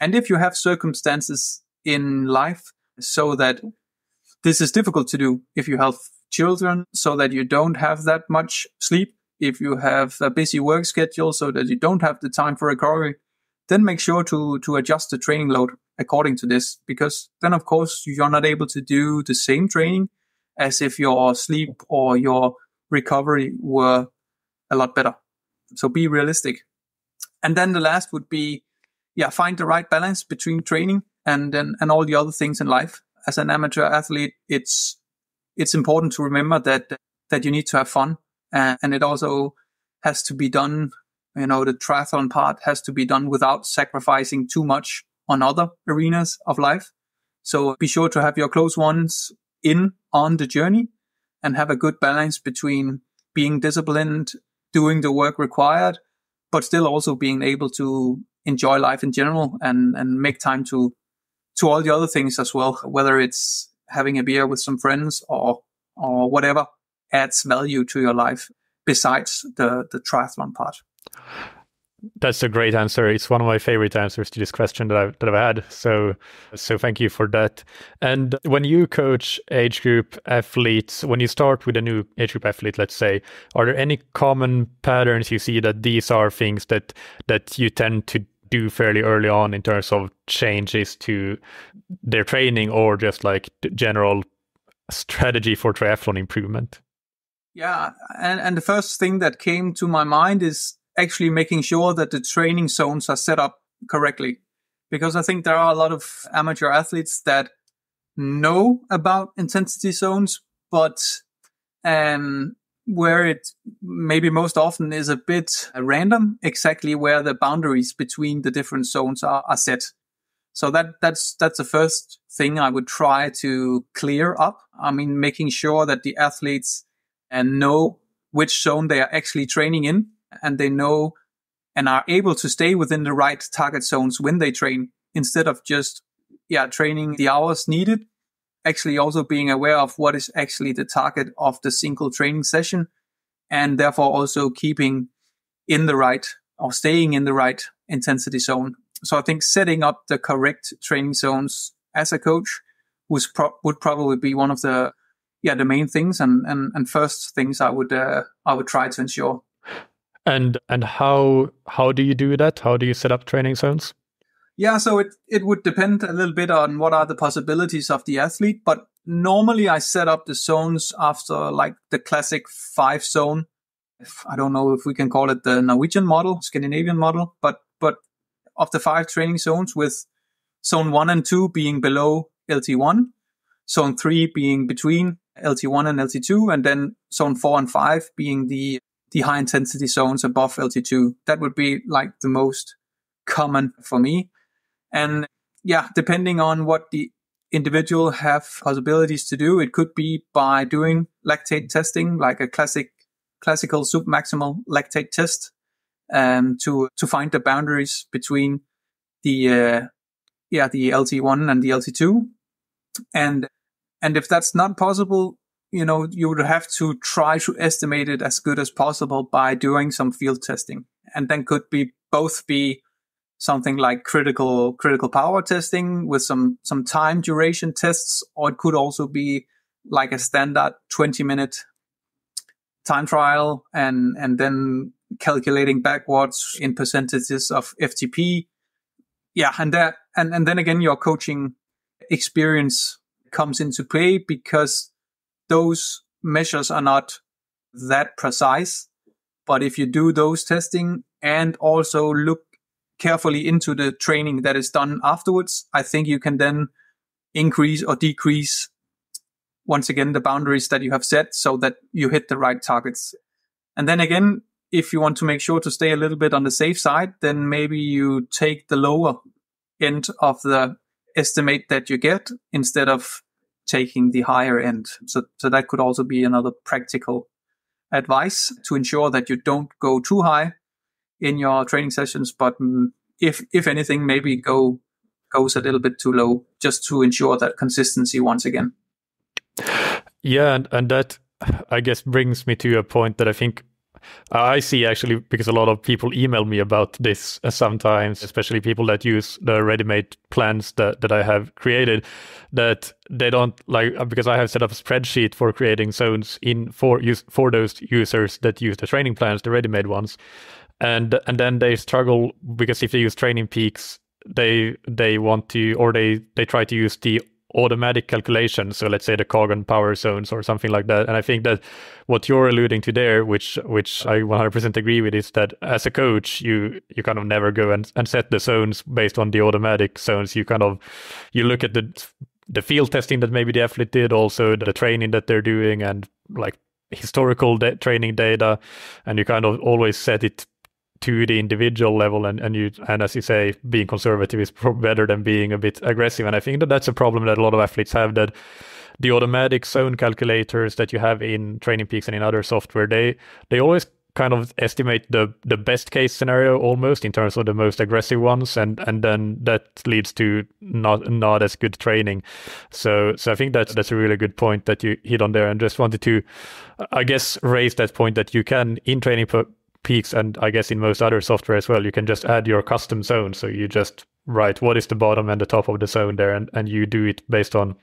And if you have circumstances in life so that this is difficult to do, if you have children so that you don't have that much sleep, if you have a busy work schedule so that you don't have the time for recovery, then make sure to, to adjust the training load according to this, because then of course you're not able to do the same training as if your sleep or your recovery were a lot better. So be realistic. And then the last would be, yeah, find the right balance between training and then, and all the other things in life. As an amateur athlete, it's, it's important to remember that, that you need to have fun. Uh, and it also has to be done you know, the triathlon part has to be done without sacrificing too much on other arenas of life. So be sure to have your close ones in on the journey and have a good balance between being disciplined, doing the work required, but still also being able to enjoy life in general and, and make time to, to all the other things as well, whether it's having a beer with some friends or, or whatever adds value to your life besides the, the triathlon part. That's a great answer. It's one of my favorite answers to this question that I've that I've had. So so thank you for that. And when you coach age group athletes, when you start with a new age group athlete, let's say, are there any common patterns you see that these are things that that you tend to do fairly early on in terms of changes to their training or just like general strategy for triathlon improvement? Yeah, and, and the first thing that came to my mind is actually making sure that the training zones are set up correctly. Because I think there are a lot of amateur athletes that know about intensity zones, but um, where it maybe most often is a bit random exactly where the boundaries between the different zones are, are set. So that that's that's the first thing I would try to clear up. I mean, making sure that the athletes and uh, know which zone they are actually training in and they know and are able to stay within the right target zones when they train instead of just, yeah, training the hours needed. Actually also being aware of what is actually the target of the single training session and therefore also keeping in the right or staying in the right intensity zone. So I think setting up the correct training zones as a coach was pro- would probably be one of the yeah the main things and and, and first things I would uh, I would try to ensure. And and how how do you do that? How do you set up training zones? Yeah, so it it would depend a little bit on what are the possibilities of the athlete, but normally I set up the zones after like the classic five zone. I don't know if we can call it the Norwegian model, Scandinavian model, but but of the five training zones with zone one and two being below LT1, zone three being between LT1 and LT2, and then zone four and five being the the high intensity zones above LT2. That would be like the most common for me. And yeah, depending on what the individual have possibilities to do, it could be by doing lactate testing, like a classic, classical submaximal lactate test, um, to, to find the boundaries between the, uh, yeah, the LT1 and the LT2. And, and if that's not possible, you know, you would have to try to estimate it as good as possible by doing some field testing. And then could be both be something like critical, critical power testing with some, some time duration tests, or it could also be like a standard 20 minute time trial and, and then calculating backwards in percentages of FTP. Yeah. And that, and, and then again, your coaching experience comes into play because those measures are not that precise. But if you do those testing and also look carefully into the training that is done afterwards, I think you can then increase or decrease once again the boundaries that you have set so that you hit the right targets. And then again, if you want to make sure to stay a little bit on the safe side, then maybe you take the lower end of the estimate that you get instead of taking the higher end. So, so that could also be another practical advice to ensure that you don't go too high in your training sessions, but if, if anything, maybe go, goes a little bit too low just to ensure that consistency once again. Yeah. And, and that, I guess, brings me to a point that I think I see actually because a lot of people email me about this uh, sometimes, especially people that use the ready-made plans that, that I have created, that they don't like uh, because I have set up a spreadsheet for creating zones in for use for those users that use the training plans, the ready-made ones, and and then they struggle because if they use training peaks, they they want to or they they try to use the automatic calculation. So let's say the Coggan power zones or something like that. And I think that what you're alluding to there, which which I 100% agree with, is that as a coach, you you kind of never go and, and set the zones based on the automatic zones. You kind of you look at the the field testing that maybe the athlete did, also the training that they're doing, and like historical de- training data, and you kind of always set it to the individual level and, and you and as you say being conservative is better than being a bit aggressive. And i think that that's a problem that a lot of athletes have that the automatic zone calculators that you have in training peaks and in other software they they always kind of estimate the the best case scenario almost in terms of the most aggressive ones and and then that leads to not not as good training. So so i think that's that's a really good point that you hit on there and just wanted to i guess raise that point that you can in training peaks and i guess in most other software as well you can just add your custom zone so you just write what is the bottom and the top of the zone there and and you do it based on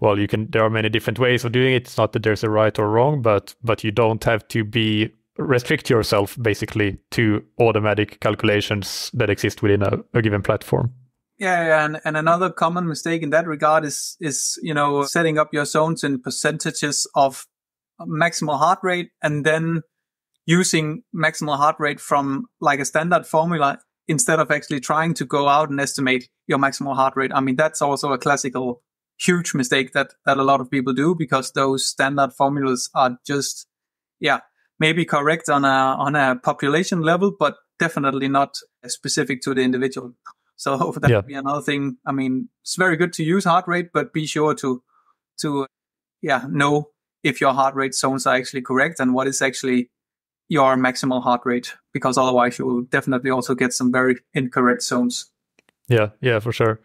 well you can there are many different ways of doing it it's not that there's a right or wrong but but you don't have to be restrict yourself basically to automatic calculations that exist within a, a given platform. Yeah, and, and another common mistake in that regard is is you know setting up your zones in percentages of maximal heart rate and then using maximal heart rate from like a standard formula instead of actually trying to go out and estimate your maximal heart rate. I mean that's also a classical huge mistake that that a lot of people do because those standard formulas are just yeah maybe correct on a on a population level, but definitely not specific to the individual. So that yeah. would be another thing. I mean, it's very good to use heart rate, but be sure to to yeah know if your heart rate zones are actually correct and what is actually your maximal heart rate, because otherwise you will definitely also get some very incorrect zones. Yeah, yeah, for sure.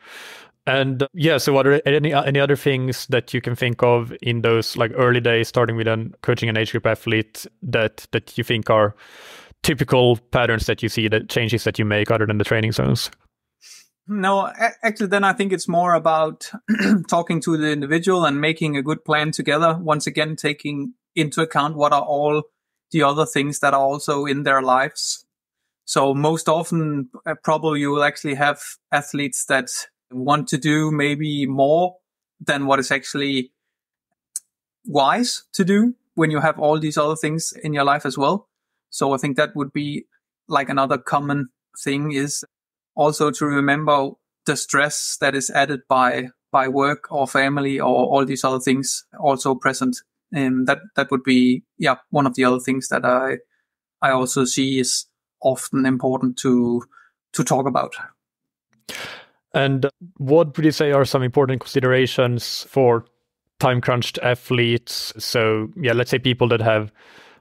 And uh, yeah, so what are any uh, any other things that you can think of in those like early days, starting with an coaching an age group athlete that that you think are typical patterns that you see, that changes that you make other than the training zones? No, actually, then I think it's more about talking to the individual and making a good plan together. Once again, taking into account what are all the other things that are also in their lives. So most often, uh, probably you will actually have athletes that want to do maybe more than what is actually wise to do when you have all these other things in your life as well. So I think that would be like another common thing is also to remember the stress that is added by by work or family or all these other things also present. And that that would be yeah one of the other things that I I also see is often important to to talk about. And what would you say are some important considerations for time crunched athletes? So, yeah, let's say people that have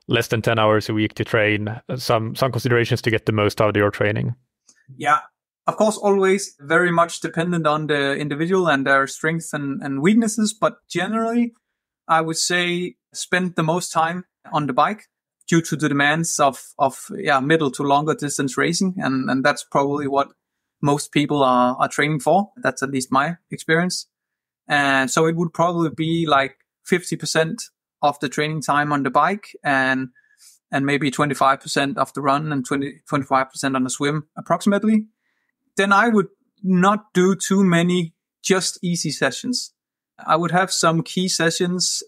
less than 10 hours a week to train, some some considerations to get the most out of your training. Yeah. Of course, always very much dependent on the individual and their strengths and, and weaknesses. But generally, I would say spend the most time on the bike due to the demands of, of yeah, middle to longer distance racing. And, and that's probably what most people are, are training for. That's at least my experience. And so it would probably be like 50% of the training time on the bike and, and maybe 25% of the run and 20, 25% on the swim approximately. Then I would not do too many just easy sessions. I would have some key sessions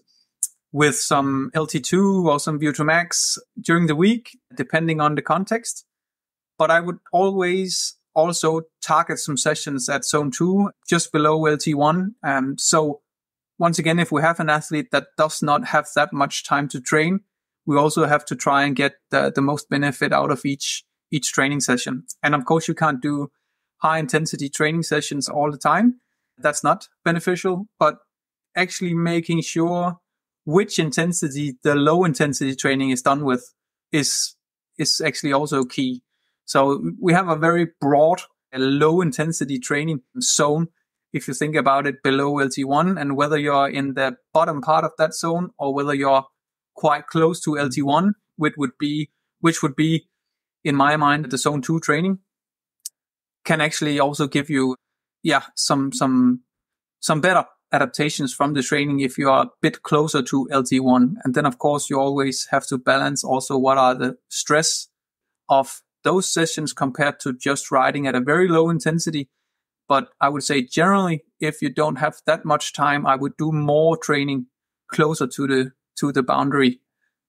with some LT2 or some VO2 max during the week, depending on the context. But I would always also target some sessions at zone two, just below LT1. Um, so once again, if we have an athlete that does not have that much time to train, we also have to try and get the, the most benefit out of each, each training session. And of course, you can't do high intensity training sessions all the time. That's not beneficial, but actually making sure which intensity the low intensity training is done with is, is actually also key. So we have a very broad, a low intensity training zone. If you think about it below LT1 and whether you're in the bottom part of that zone or whether you're quite close to LT1, which would be, which would be in my mind, the zone two training can actually also give you, yeah, some, some, some better adaptations from the training if you are a bit closer to LT1. And then of course you always have to balance also what are the stress of those sessions compared to just riding at a very low intensity. But I would say generally, if you don't have that much time, I would do more training closer to the, to the boundary,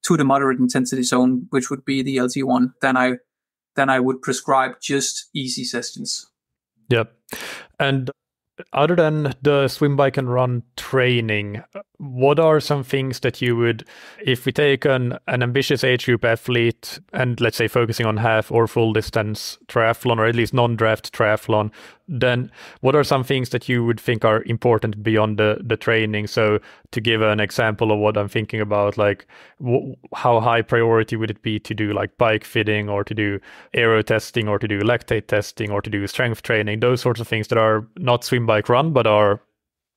to the moderate intensity zone, which would be the LT1 than I, than I would prescribe just easy sessions. Yep. And other than the swim bike and run training what are some things that you would, if we take an, an ambitious age group athlete and let's say focusing on half or full distance triathlon or at least non draft triathlon, then what are some things that you would think are important beyond the, the training? So, to give an example of what I'm thinking about, like how high priority would it be to do like bike fitting or to do aero testing or to do lactate testing or to do strength training, those sorts of things that are not swim, bike, run, but are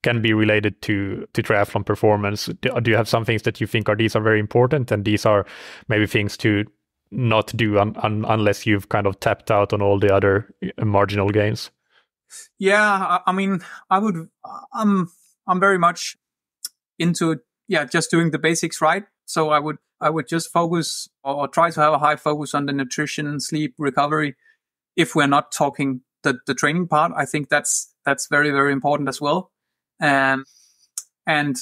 can be related to to triathlon performance. Do, do you have some things that you think are these are very important, and these are maybe things to not do un, un, unless you've kind of tapped out on all the other uh, marginal gains? Yeah, I mean, I would. I'm I'm very much into yeah, just doing the basics right. So I would I would just focus or try to have a high focus on the nutrition, sleep, recovery. If we're not talking the the training part, I think that's that's very very important as well. Um, and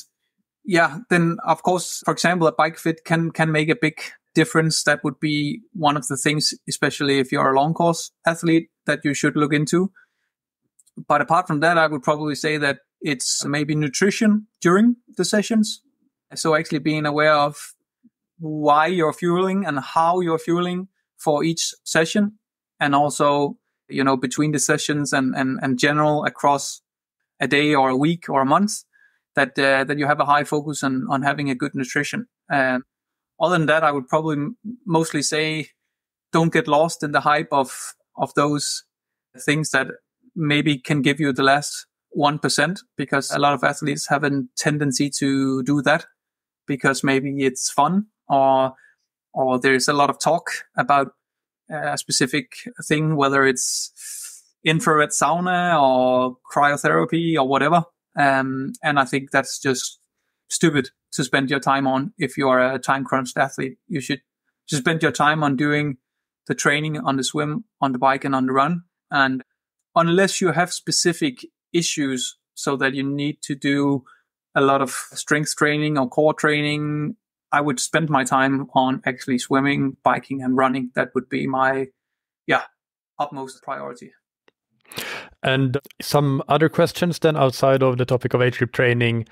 yeah, then of course, for example, a bike fit can, can make a big difference. That would be one of the things, especially if you're a long course athlete that you should look into. But apart from that, I would probably say that it's maybe nutrition during the sessions. So actually being aware of why you're fueling and how you're fueling for each session. And also, you know, between the sessions and, and, and general across a day or a week or a month that uh, that you have a high focus on on having a good nutrition. Um, other than that, I would probably mostly say don't get lost in the hype of of those things that maybe can give you the last one percent because a lot of athletes have a tendency to do that because maybe it's fun or or there's a lot of talk about a specific thing, whether it's infrared sauna or cryotherapy or whatever. Um, and I think that's just stupid to spend your time on if you are a time crunched athlete. You should just spend your time on doing the training on the swim, on the bike and on the run. And unless you have specific issues so that you need to do a lot of strength training or core training, I would spend my time on actually swimming, biking and running. That would be my, yeah, utmost priority. And some other questions then outside of the topic of age group training.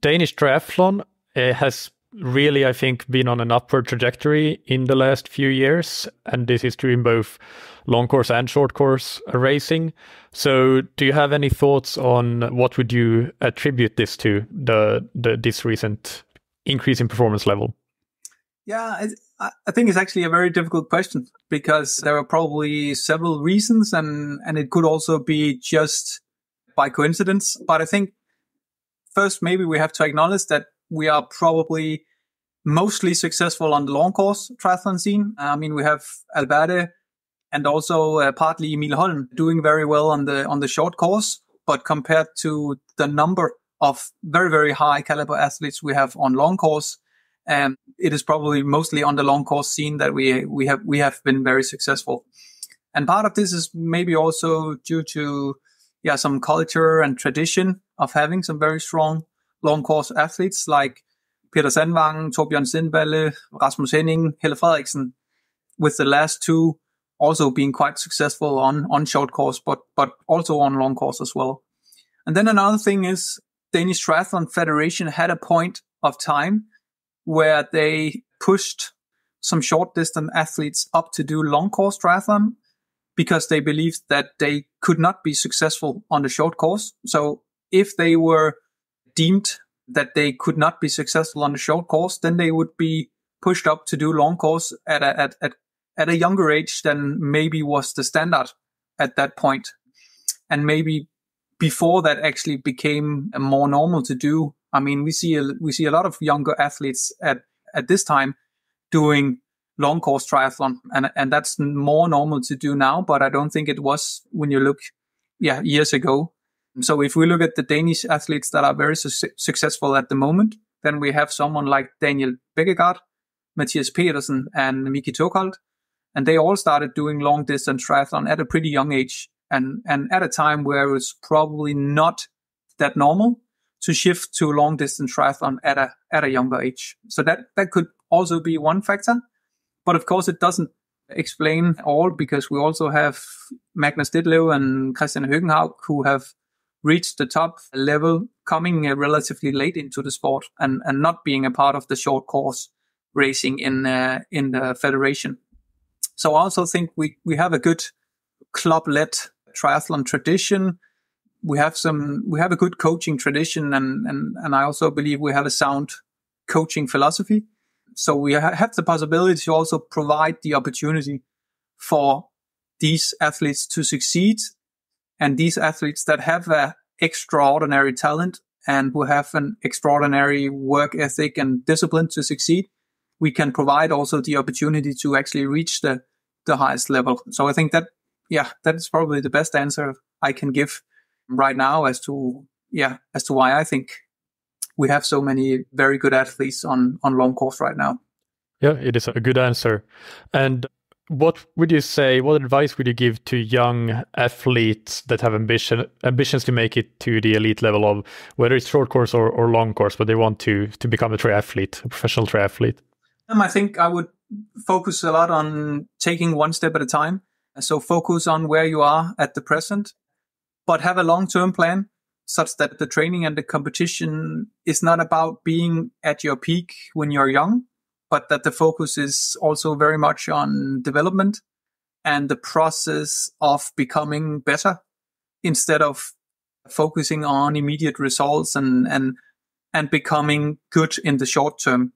Danish triathlon uh, has really, I think, been on an upward trajectory in the last few years, and this is true in both long course and short course racing. So, do you have any thoughts on what would you attribute this to the, the this recent increase in performance level? Yeah, I think it's actually a very difficult question because there are probably several reasons and, and it could also be just by coincidence. But I think first, maybe we have to acknowledge that we are probably mostly successful on the long course triathlon scene. I mean, we have Alberte and also uh, partly Emil Holm doing very well on the, on the short course. But compared to the number of very, very high caliber athletes we have on long course, and it is probably mostly on the long course scene that we we have we have been very successful. And part of this is maybe also due to yeah some culture and tradition of having some very strong long course athletes like Peter Sandvang, Torbjørn Sindballe, Rasmus Henning, Helle Frederiksen, with the last two also being quite successful on on short course, but but also on long course as well. And then another thing is Danish Triathlon Federation had a point of time where they pushed some short distance athletes up to do long course triathlon because they believed that they could not be successful on the short course. So if they were deemed that they could not be successful on the short course, then they would be pushed up to do long course at a, at, at, at a younger age than maybe was the standard at that point. And maybe before that actually became more normal to do I mean, we see a, we see a lot of younger athletes at at this time doing long course triathlon, and and that's more normal to do now. But I don't think it was when you look, yeah, years ago. So if we look at the Danish athletes that are very su- successful at the moment, then we have someone like Daniel Bækkegård, Mathias Petersen, and Miki Taagholt, and they all started doing long distance triathlon at a pretty young age, and and at a time where it was probably not that normal to shift to long distance triathlon at a at a younger age. So that that could also be one factor, but of course it doesn't explain all because we also have Magnus Ditlev and Kristian Høgenhaug who have reached the top level coming uh, relatively late into the sport and, and not being a part of the short course racing in uh, in the federation. So I also think we, we have a good club led triathlon tradition. We have some, we have a good coaching tradition and, and, and I also believe we have a sound coaching philosophy. So we ha- have the possibility to also provide the opportunity for these athletes to succeed and these athletes that have a extraordinary talent and who have an extraordinary work ethic and discipline to succeed, we can provide also the opportunity to actually reach the, the highest level. So I think that, yeah, that is probably the best answer I can give right now as to, yeah, as to why I think we have so many very good athletes on, on long course right now. Yeah, it is a good answer. And what would you say? What advice would you give to young athletes that have ambition ambitions to make it to the elite level of whether it's short course or, or long course, but they want to to become a triathlete, a professional triathlete? Um, I think I would focus a lot on taking one step at a time. So focus on where you are at the present, but have a long term plan such that the training and the competition is not about being at your peak when you're young, but that the focus is also very much on development and the process of becoming better instead of focusing on immediate results and, and, and becoming good in the short term.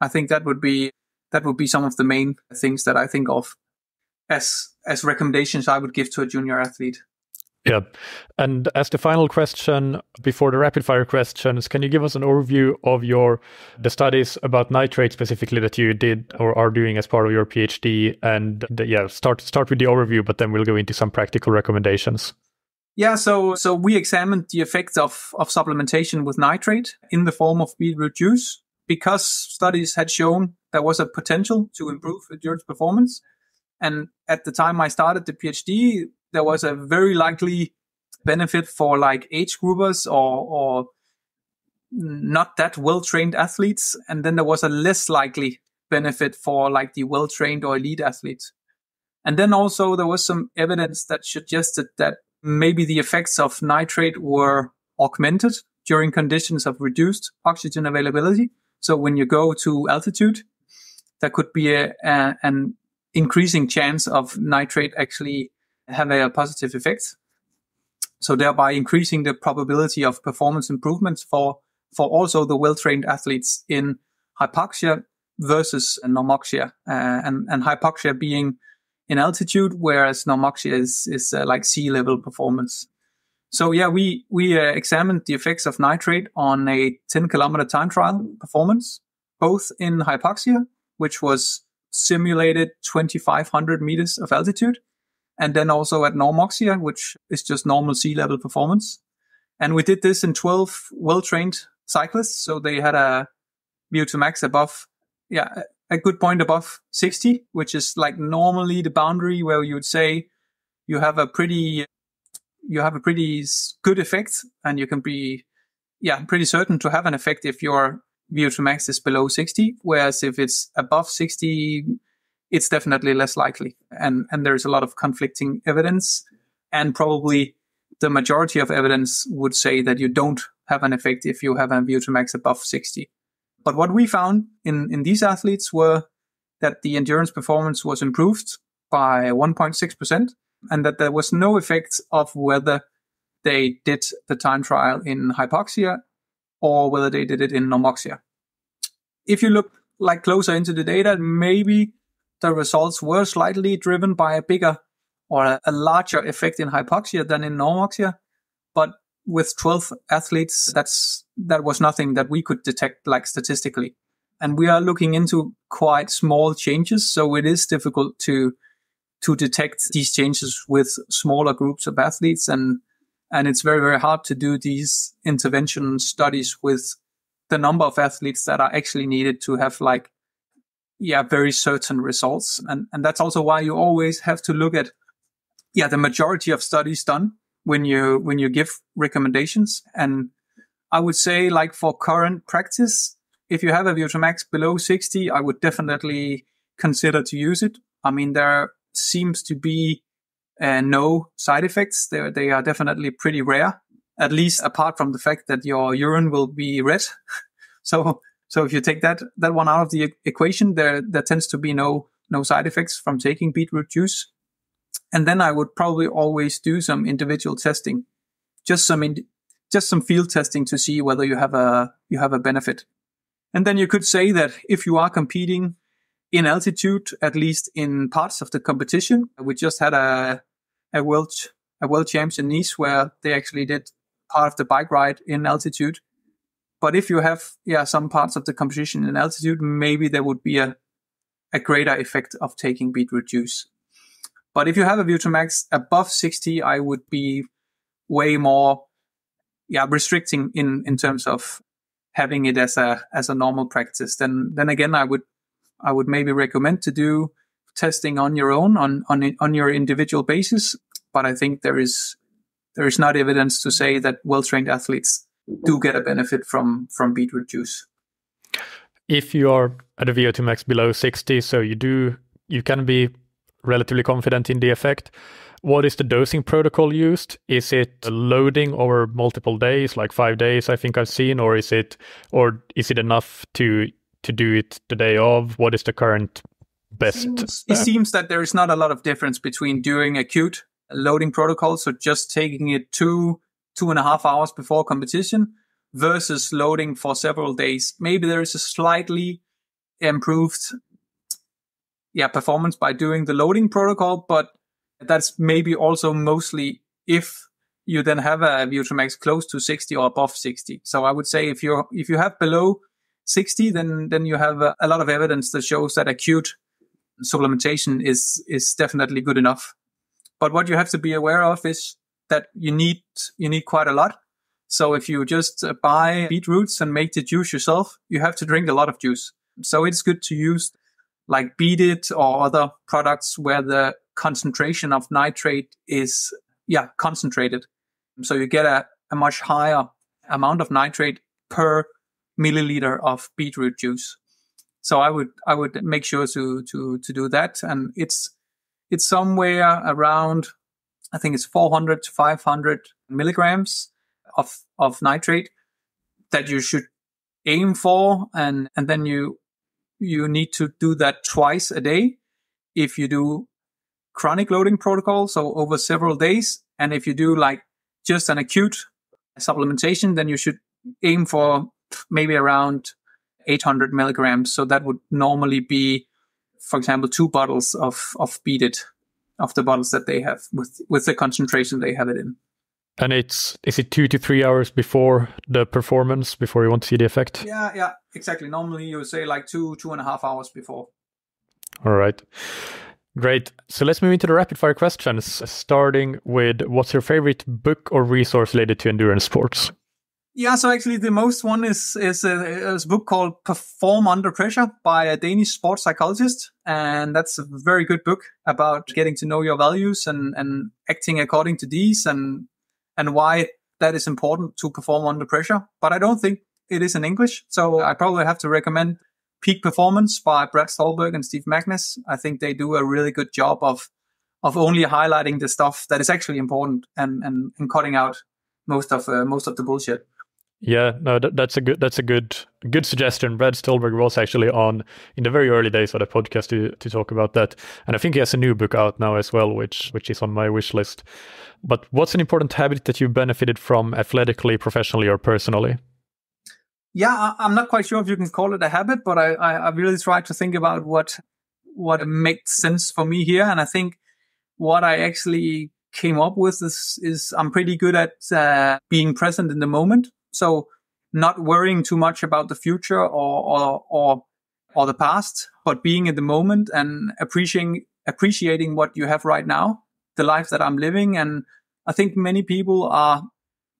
I think that would be, that would be some of the main things that I think of as, as recommendations I would give to a junior athlete. Yeah. And as the final question before the rapid fire questions, can you give us an overview of your the studies about nitrate specifically that you did or are doing as part of your PhD? And the, yeah, start start with the overview, but then we'll go into some practical recommendations. Yeah, so so we examined the effects of of supplementation with nitrate in the form of beetroot juice because studies had shown there was a potential to improve endurance performance. And at the time I started the PhD, there was a very likely benefit for like age groupers or, or not that well trained athletes. And then there was a less likely benefit for like the well trained or elite athletes. And then also there was some evidence that suggested that maybe the effects of nitrate were augmented during conditions of reduced oxygen availability. So when you go to altitude, there could be a, a, an increasing chance of nitrate actually have a positive effect. So thereby increasing the probability of performance improvements for, for also the well-trained athletes in hypoxia versus normoxia, uh, and, and hypoxia being in altitude, whereas normoxia is, is uh, like sea level performance. So yeah, we, we uh, examined the effects of nitrate on a 10 kilometer time trial performance, both in hypoxia, which was simulated 2,500 meters of altitude, and then also at Normoxia, which is just normal sea level performance. And we did this in 12 well trained cyclists. So they had a VO2 max above, yeah, a good point above 60, which is like normally the boundary where you would say you have a pretty, you have a pretty good effect and you can be, yeah, pretty certain to have an effect if your VO2 max is below 60. Whereas if it's above 60, it's definitely less likely. And, and there's a lot of conflicting evidence and probably the majority of evidence would say that you don't have an effect if you have a VO2 max above 60. But what we found in, in these athletes were that the endurance performance was improved by 1.6% and that there was no effect of whether they did the time trial in hypoxia or whether they did it in normoxia. If you look like closer into the data, maybe the results were slightly driven by a bigger or a, larger effect in hypoxia than in normoxia. But with 12 athletes, that's, that was nothing that we could detect like statistically. And we are looking into quite small changes. So it is difficult to, to detect these changes with smaller groups of athletes. And, and it's very, very hard to do these intervention studies with the number of athletes that are actually needed to have like yeah, very certain results. And, and that's also why you always have to look at, yeah, the majority of studies done when you, when you give recommendations. And I would say like for current practice, if you have a VO2 max below 60, I would definitely consider to use it. I mean, there seems to be uh, no side effects. They they are definitely pretty rare. at least apart from the fact that your urine will be red. so, so if you take that, that one out of the equation, there, there tends to be no, no side effects from taking beetroot juice. And then I would probably always do some individual testing, just some, in, just some field testing to see whether you have a, you have a benefit. And then you could say that if you are competing in altitude, at least in parts of the competition, we just had a, a world, a world champs in Nice where they actually did part of the bike ride in altitude. But if you have, yeah, some parts of the composition in altitude, maybe there would be a, a greater effect of taking beetroot juice. But if you have a VO2 max above 60, I would be way more, yeah, restricting in, in terms of having it as a, as a normal practice. Then, then again, I would, I would maybe recommend to do testing on your own, on, on, on your individual basis. But I think there is, there is not evidence to say that well-trained athletes do get a benefit from, from beetroot juice. If you are at a VO2 max below 60, so you do, you can be relatively confident in the effect. What is the dosing protocol used? Is it loading over multiple days, like five days? I think I've seen, or is it, or is it enough to to do it the day of? What is the current best? Seems, it seems that there is not a lot of difference between doing acute loading protocol, so just taking it two two and a half hours before competition, versus loading for several days. Maybe there is a slightly improved yeah, performance by doing the loading protocol, but that's maybe also mostly if you then have a VO2 max close to 60 or above 60. So I would say if you if you have below 60, then then you have a, a lot of evidence that shows that acute supplementation is is definitely good enough. But what you have to be aware of is that you need you need quite a lot. So if you just uh, buy beetroots and make the juice yourself, you have to drink a lot of juice. So it's good to use like Beet It or other products where the concentration of nitrate is, yeah, concentrated. So you get a, a much higher amount of nitrate per milliliter of beetroot juice. So I would, I would make sure to, to, to do that. And it's, it's somewhere around, I think it's 400 to 500 milligrams of, of nitrate that you should aim for. And, and then you you need to do that twice a day. If you do chronic loading protocol, so over several days, and if you do like just an acute supplementation, then you should aim for maybe around 800 milligrams. So that would normally be, for example, two bottles of, of It, of the bottles that they have with, with the concentration they have it in. And it's is it two to three hours before the performance before you want to see the effect? Yeah, yeah, exactly. Normally you would say like two, two and a half hours before. All right. Great. So let's move into the rapid fire questions, starting with what's your favorite book or resource related to endurance sports? Yeah, so actually the most one is is a, is a book called Perform Under Pressure by a Danish sports psychologist, and that's a very good book about getting to know your values and and acting according to these and and why that is important to perform under pressure. But I don't think it is in English. So I probably have to recommend Peak Performance by Brad Stulberg and Steve Magness. I think they do a really good job of of only highlighting the stuff that is actually important and and, and cutting out most of uh, most of the bullshit. Yeah, no, that, that's a good that's a good good suggestion. Brad Stulberg was actually on in the very early days of the podcast to to talk about that, and I think he has a new book out now as well, which which is on my wish list. But what's an important habit that you've benefited from athletically, professionally, or personally? Yeah, I'm not quite sure if you can call it a habit, but I, I, I really try to think about what what makes sense for me here, and I think what I actually came up with is is I'm pretty good at uh, being present in the moment. So not worrying too much about the future or or or, or the past, but being in the moment and appreciating appreciating what you have right now the life that I'm living. And I think many people are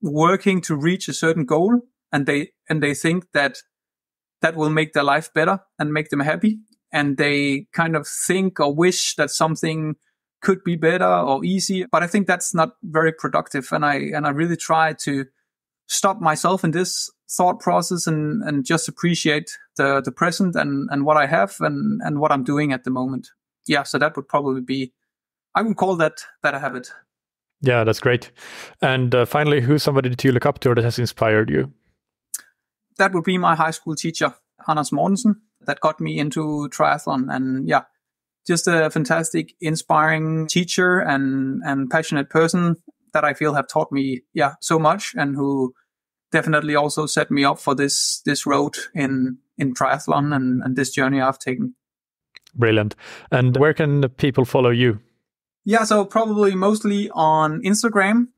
working to reach a certain goal and they, and they think that that will make their life better and make them happy. And they kind of think or wish that something could be better or easy. But I think that's not very productive. And I, and I really try to stop myself in this thought process and, and just appreciate the, the present and, and what I have and, and what I'm doing at the moment. Yeah. So that would probably be I would call that that a habit. Yeah, that's great. And uh, finally, who's somebody that you look up to or that has inspired you? That would be my high school teacher, Anders Mortensen, that got me into triathlon. And yeah, just a fantastic, inspiring teacher and, and passionate person that I feel have taught me, yeah, so much and who definitely also set me up for this, this road in, in triathlon and, and this journey I've taken. Brilliant. And where can people follow you? Yeah, so probably mostly on Instagram.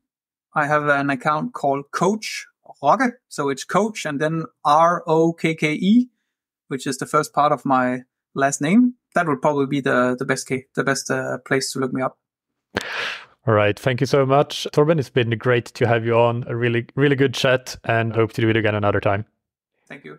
I have an account called Coach Rokke. So it's Coach and then R O K K E, which is the first part of my last name. That would probably be the the best the best uh, place to look me up. All right. Thank you so much. Torben, it's been great to have you on. A really, really good chat and hope to do it again another time. Thank you.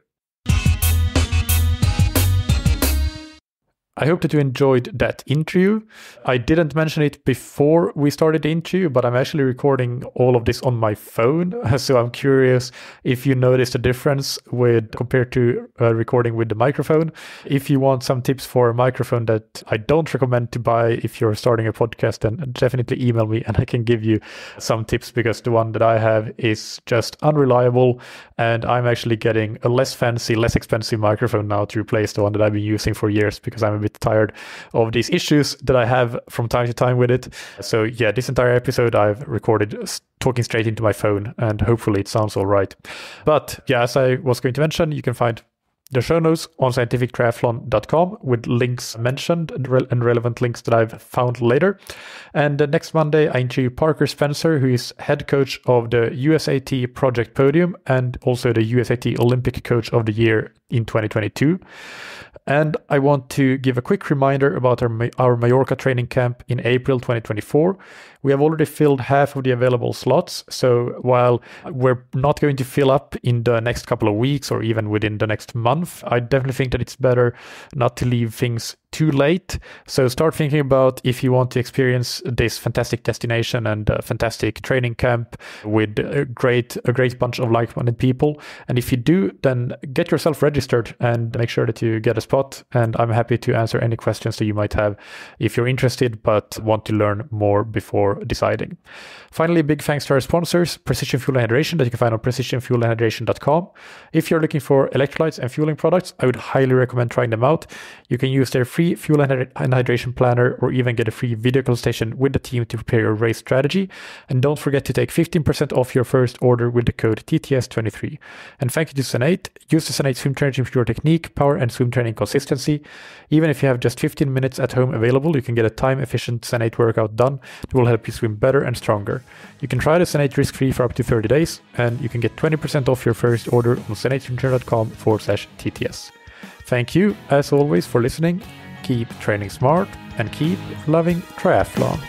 I hope that you enjoyed that interview. I didn't mention it before we started the interview, but I'm actually recording all of this on my phone. So I'm curious if you noticed a difference with compared to uh, recording with the microphone. If you want some tips for a microphone that I don't recommend to buy if you're starting a podcast, then definitely email me and I can give you some tips because the one that I have is just unreliable and I'm actually getting a less fancy, less expensive microphone now to replace the one that I've been using for years because I'm bit tired of these issues that I have from time to time with it. So, yeah, this entire episode I've recorded talking straight into my phone, and hopefully it sounds all right. But, yeah, as I was going to mention, you can find the show notes on scientifictriathlon.com with links mentioned and, re- and, relevant links that I've found later. And uh, next Monday, I interview Parker Spencer, who is head coach of the USAT Project Podium and also the USAT Olympic Coach of the Year in 2022. And I want to give a quick reminder about our, our Mallorca training camp in April 2024. We have already filled half of the available slots. So while we're not going to fill up in the next couple of weeks or even within the next month, I definitely think that it's better not to leave things too late. So start thinking about if you want to experience this fantastic destination and fantastic training camp with a great a great bunch of like-minded people. And if you do, then get yourself registered and make sure that you get a spot. And I'm happy to answer any questions that you might have if you're interested but want to learn more before deciding. Finally, big thanks to our sponsors, Precision Fuel and Hydration, that you can find on precisionfuelandhydration.com. If you're looking for electrolytes and fueling products, I would highly recommend trying them out. You can use their free fuel and hydration planner or even get a free video consultation with the team to prepare your race strategy. And don't forget to take 15% off your first order with the code TTS23. And thank you to Senate. Use the Senate swim training for your technique, power, and swim training consistency. Even if you have just 15 minutes at home available, you can get a time efficient Senate workout done that will help you swim better and stronger. You can try the Senate risk free for up to 30 days, and you can get 20% off your first order on senateswimtrainer.com forward slash TTS. Thank you, as always, for listening keep training smart, and keep loving triathlon.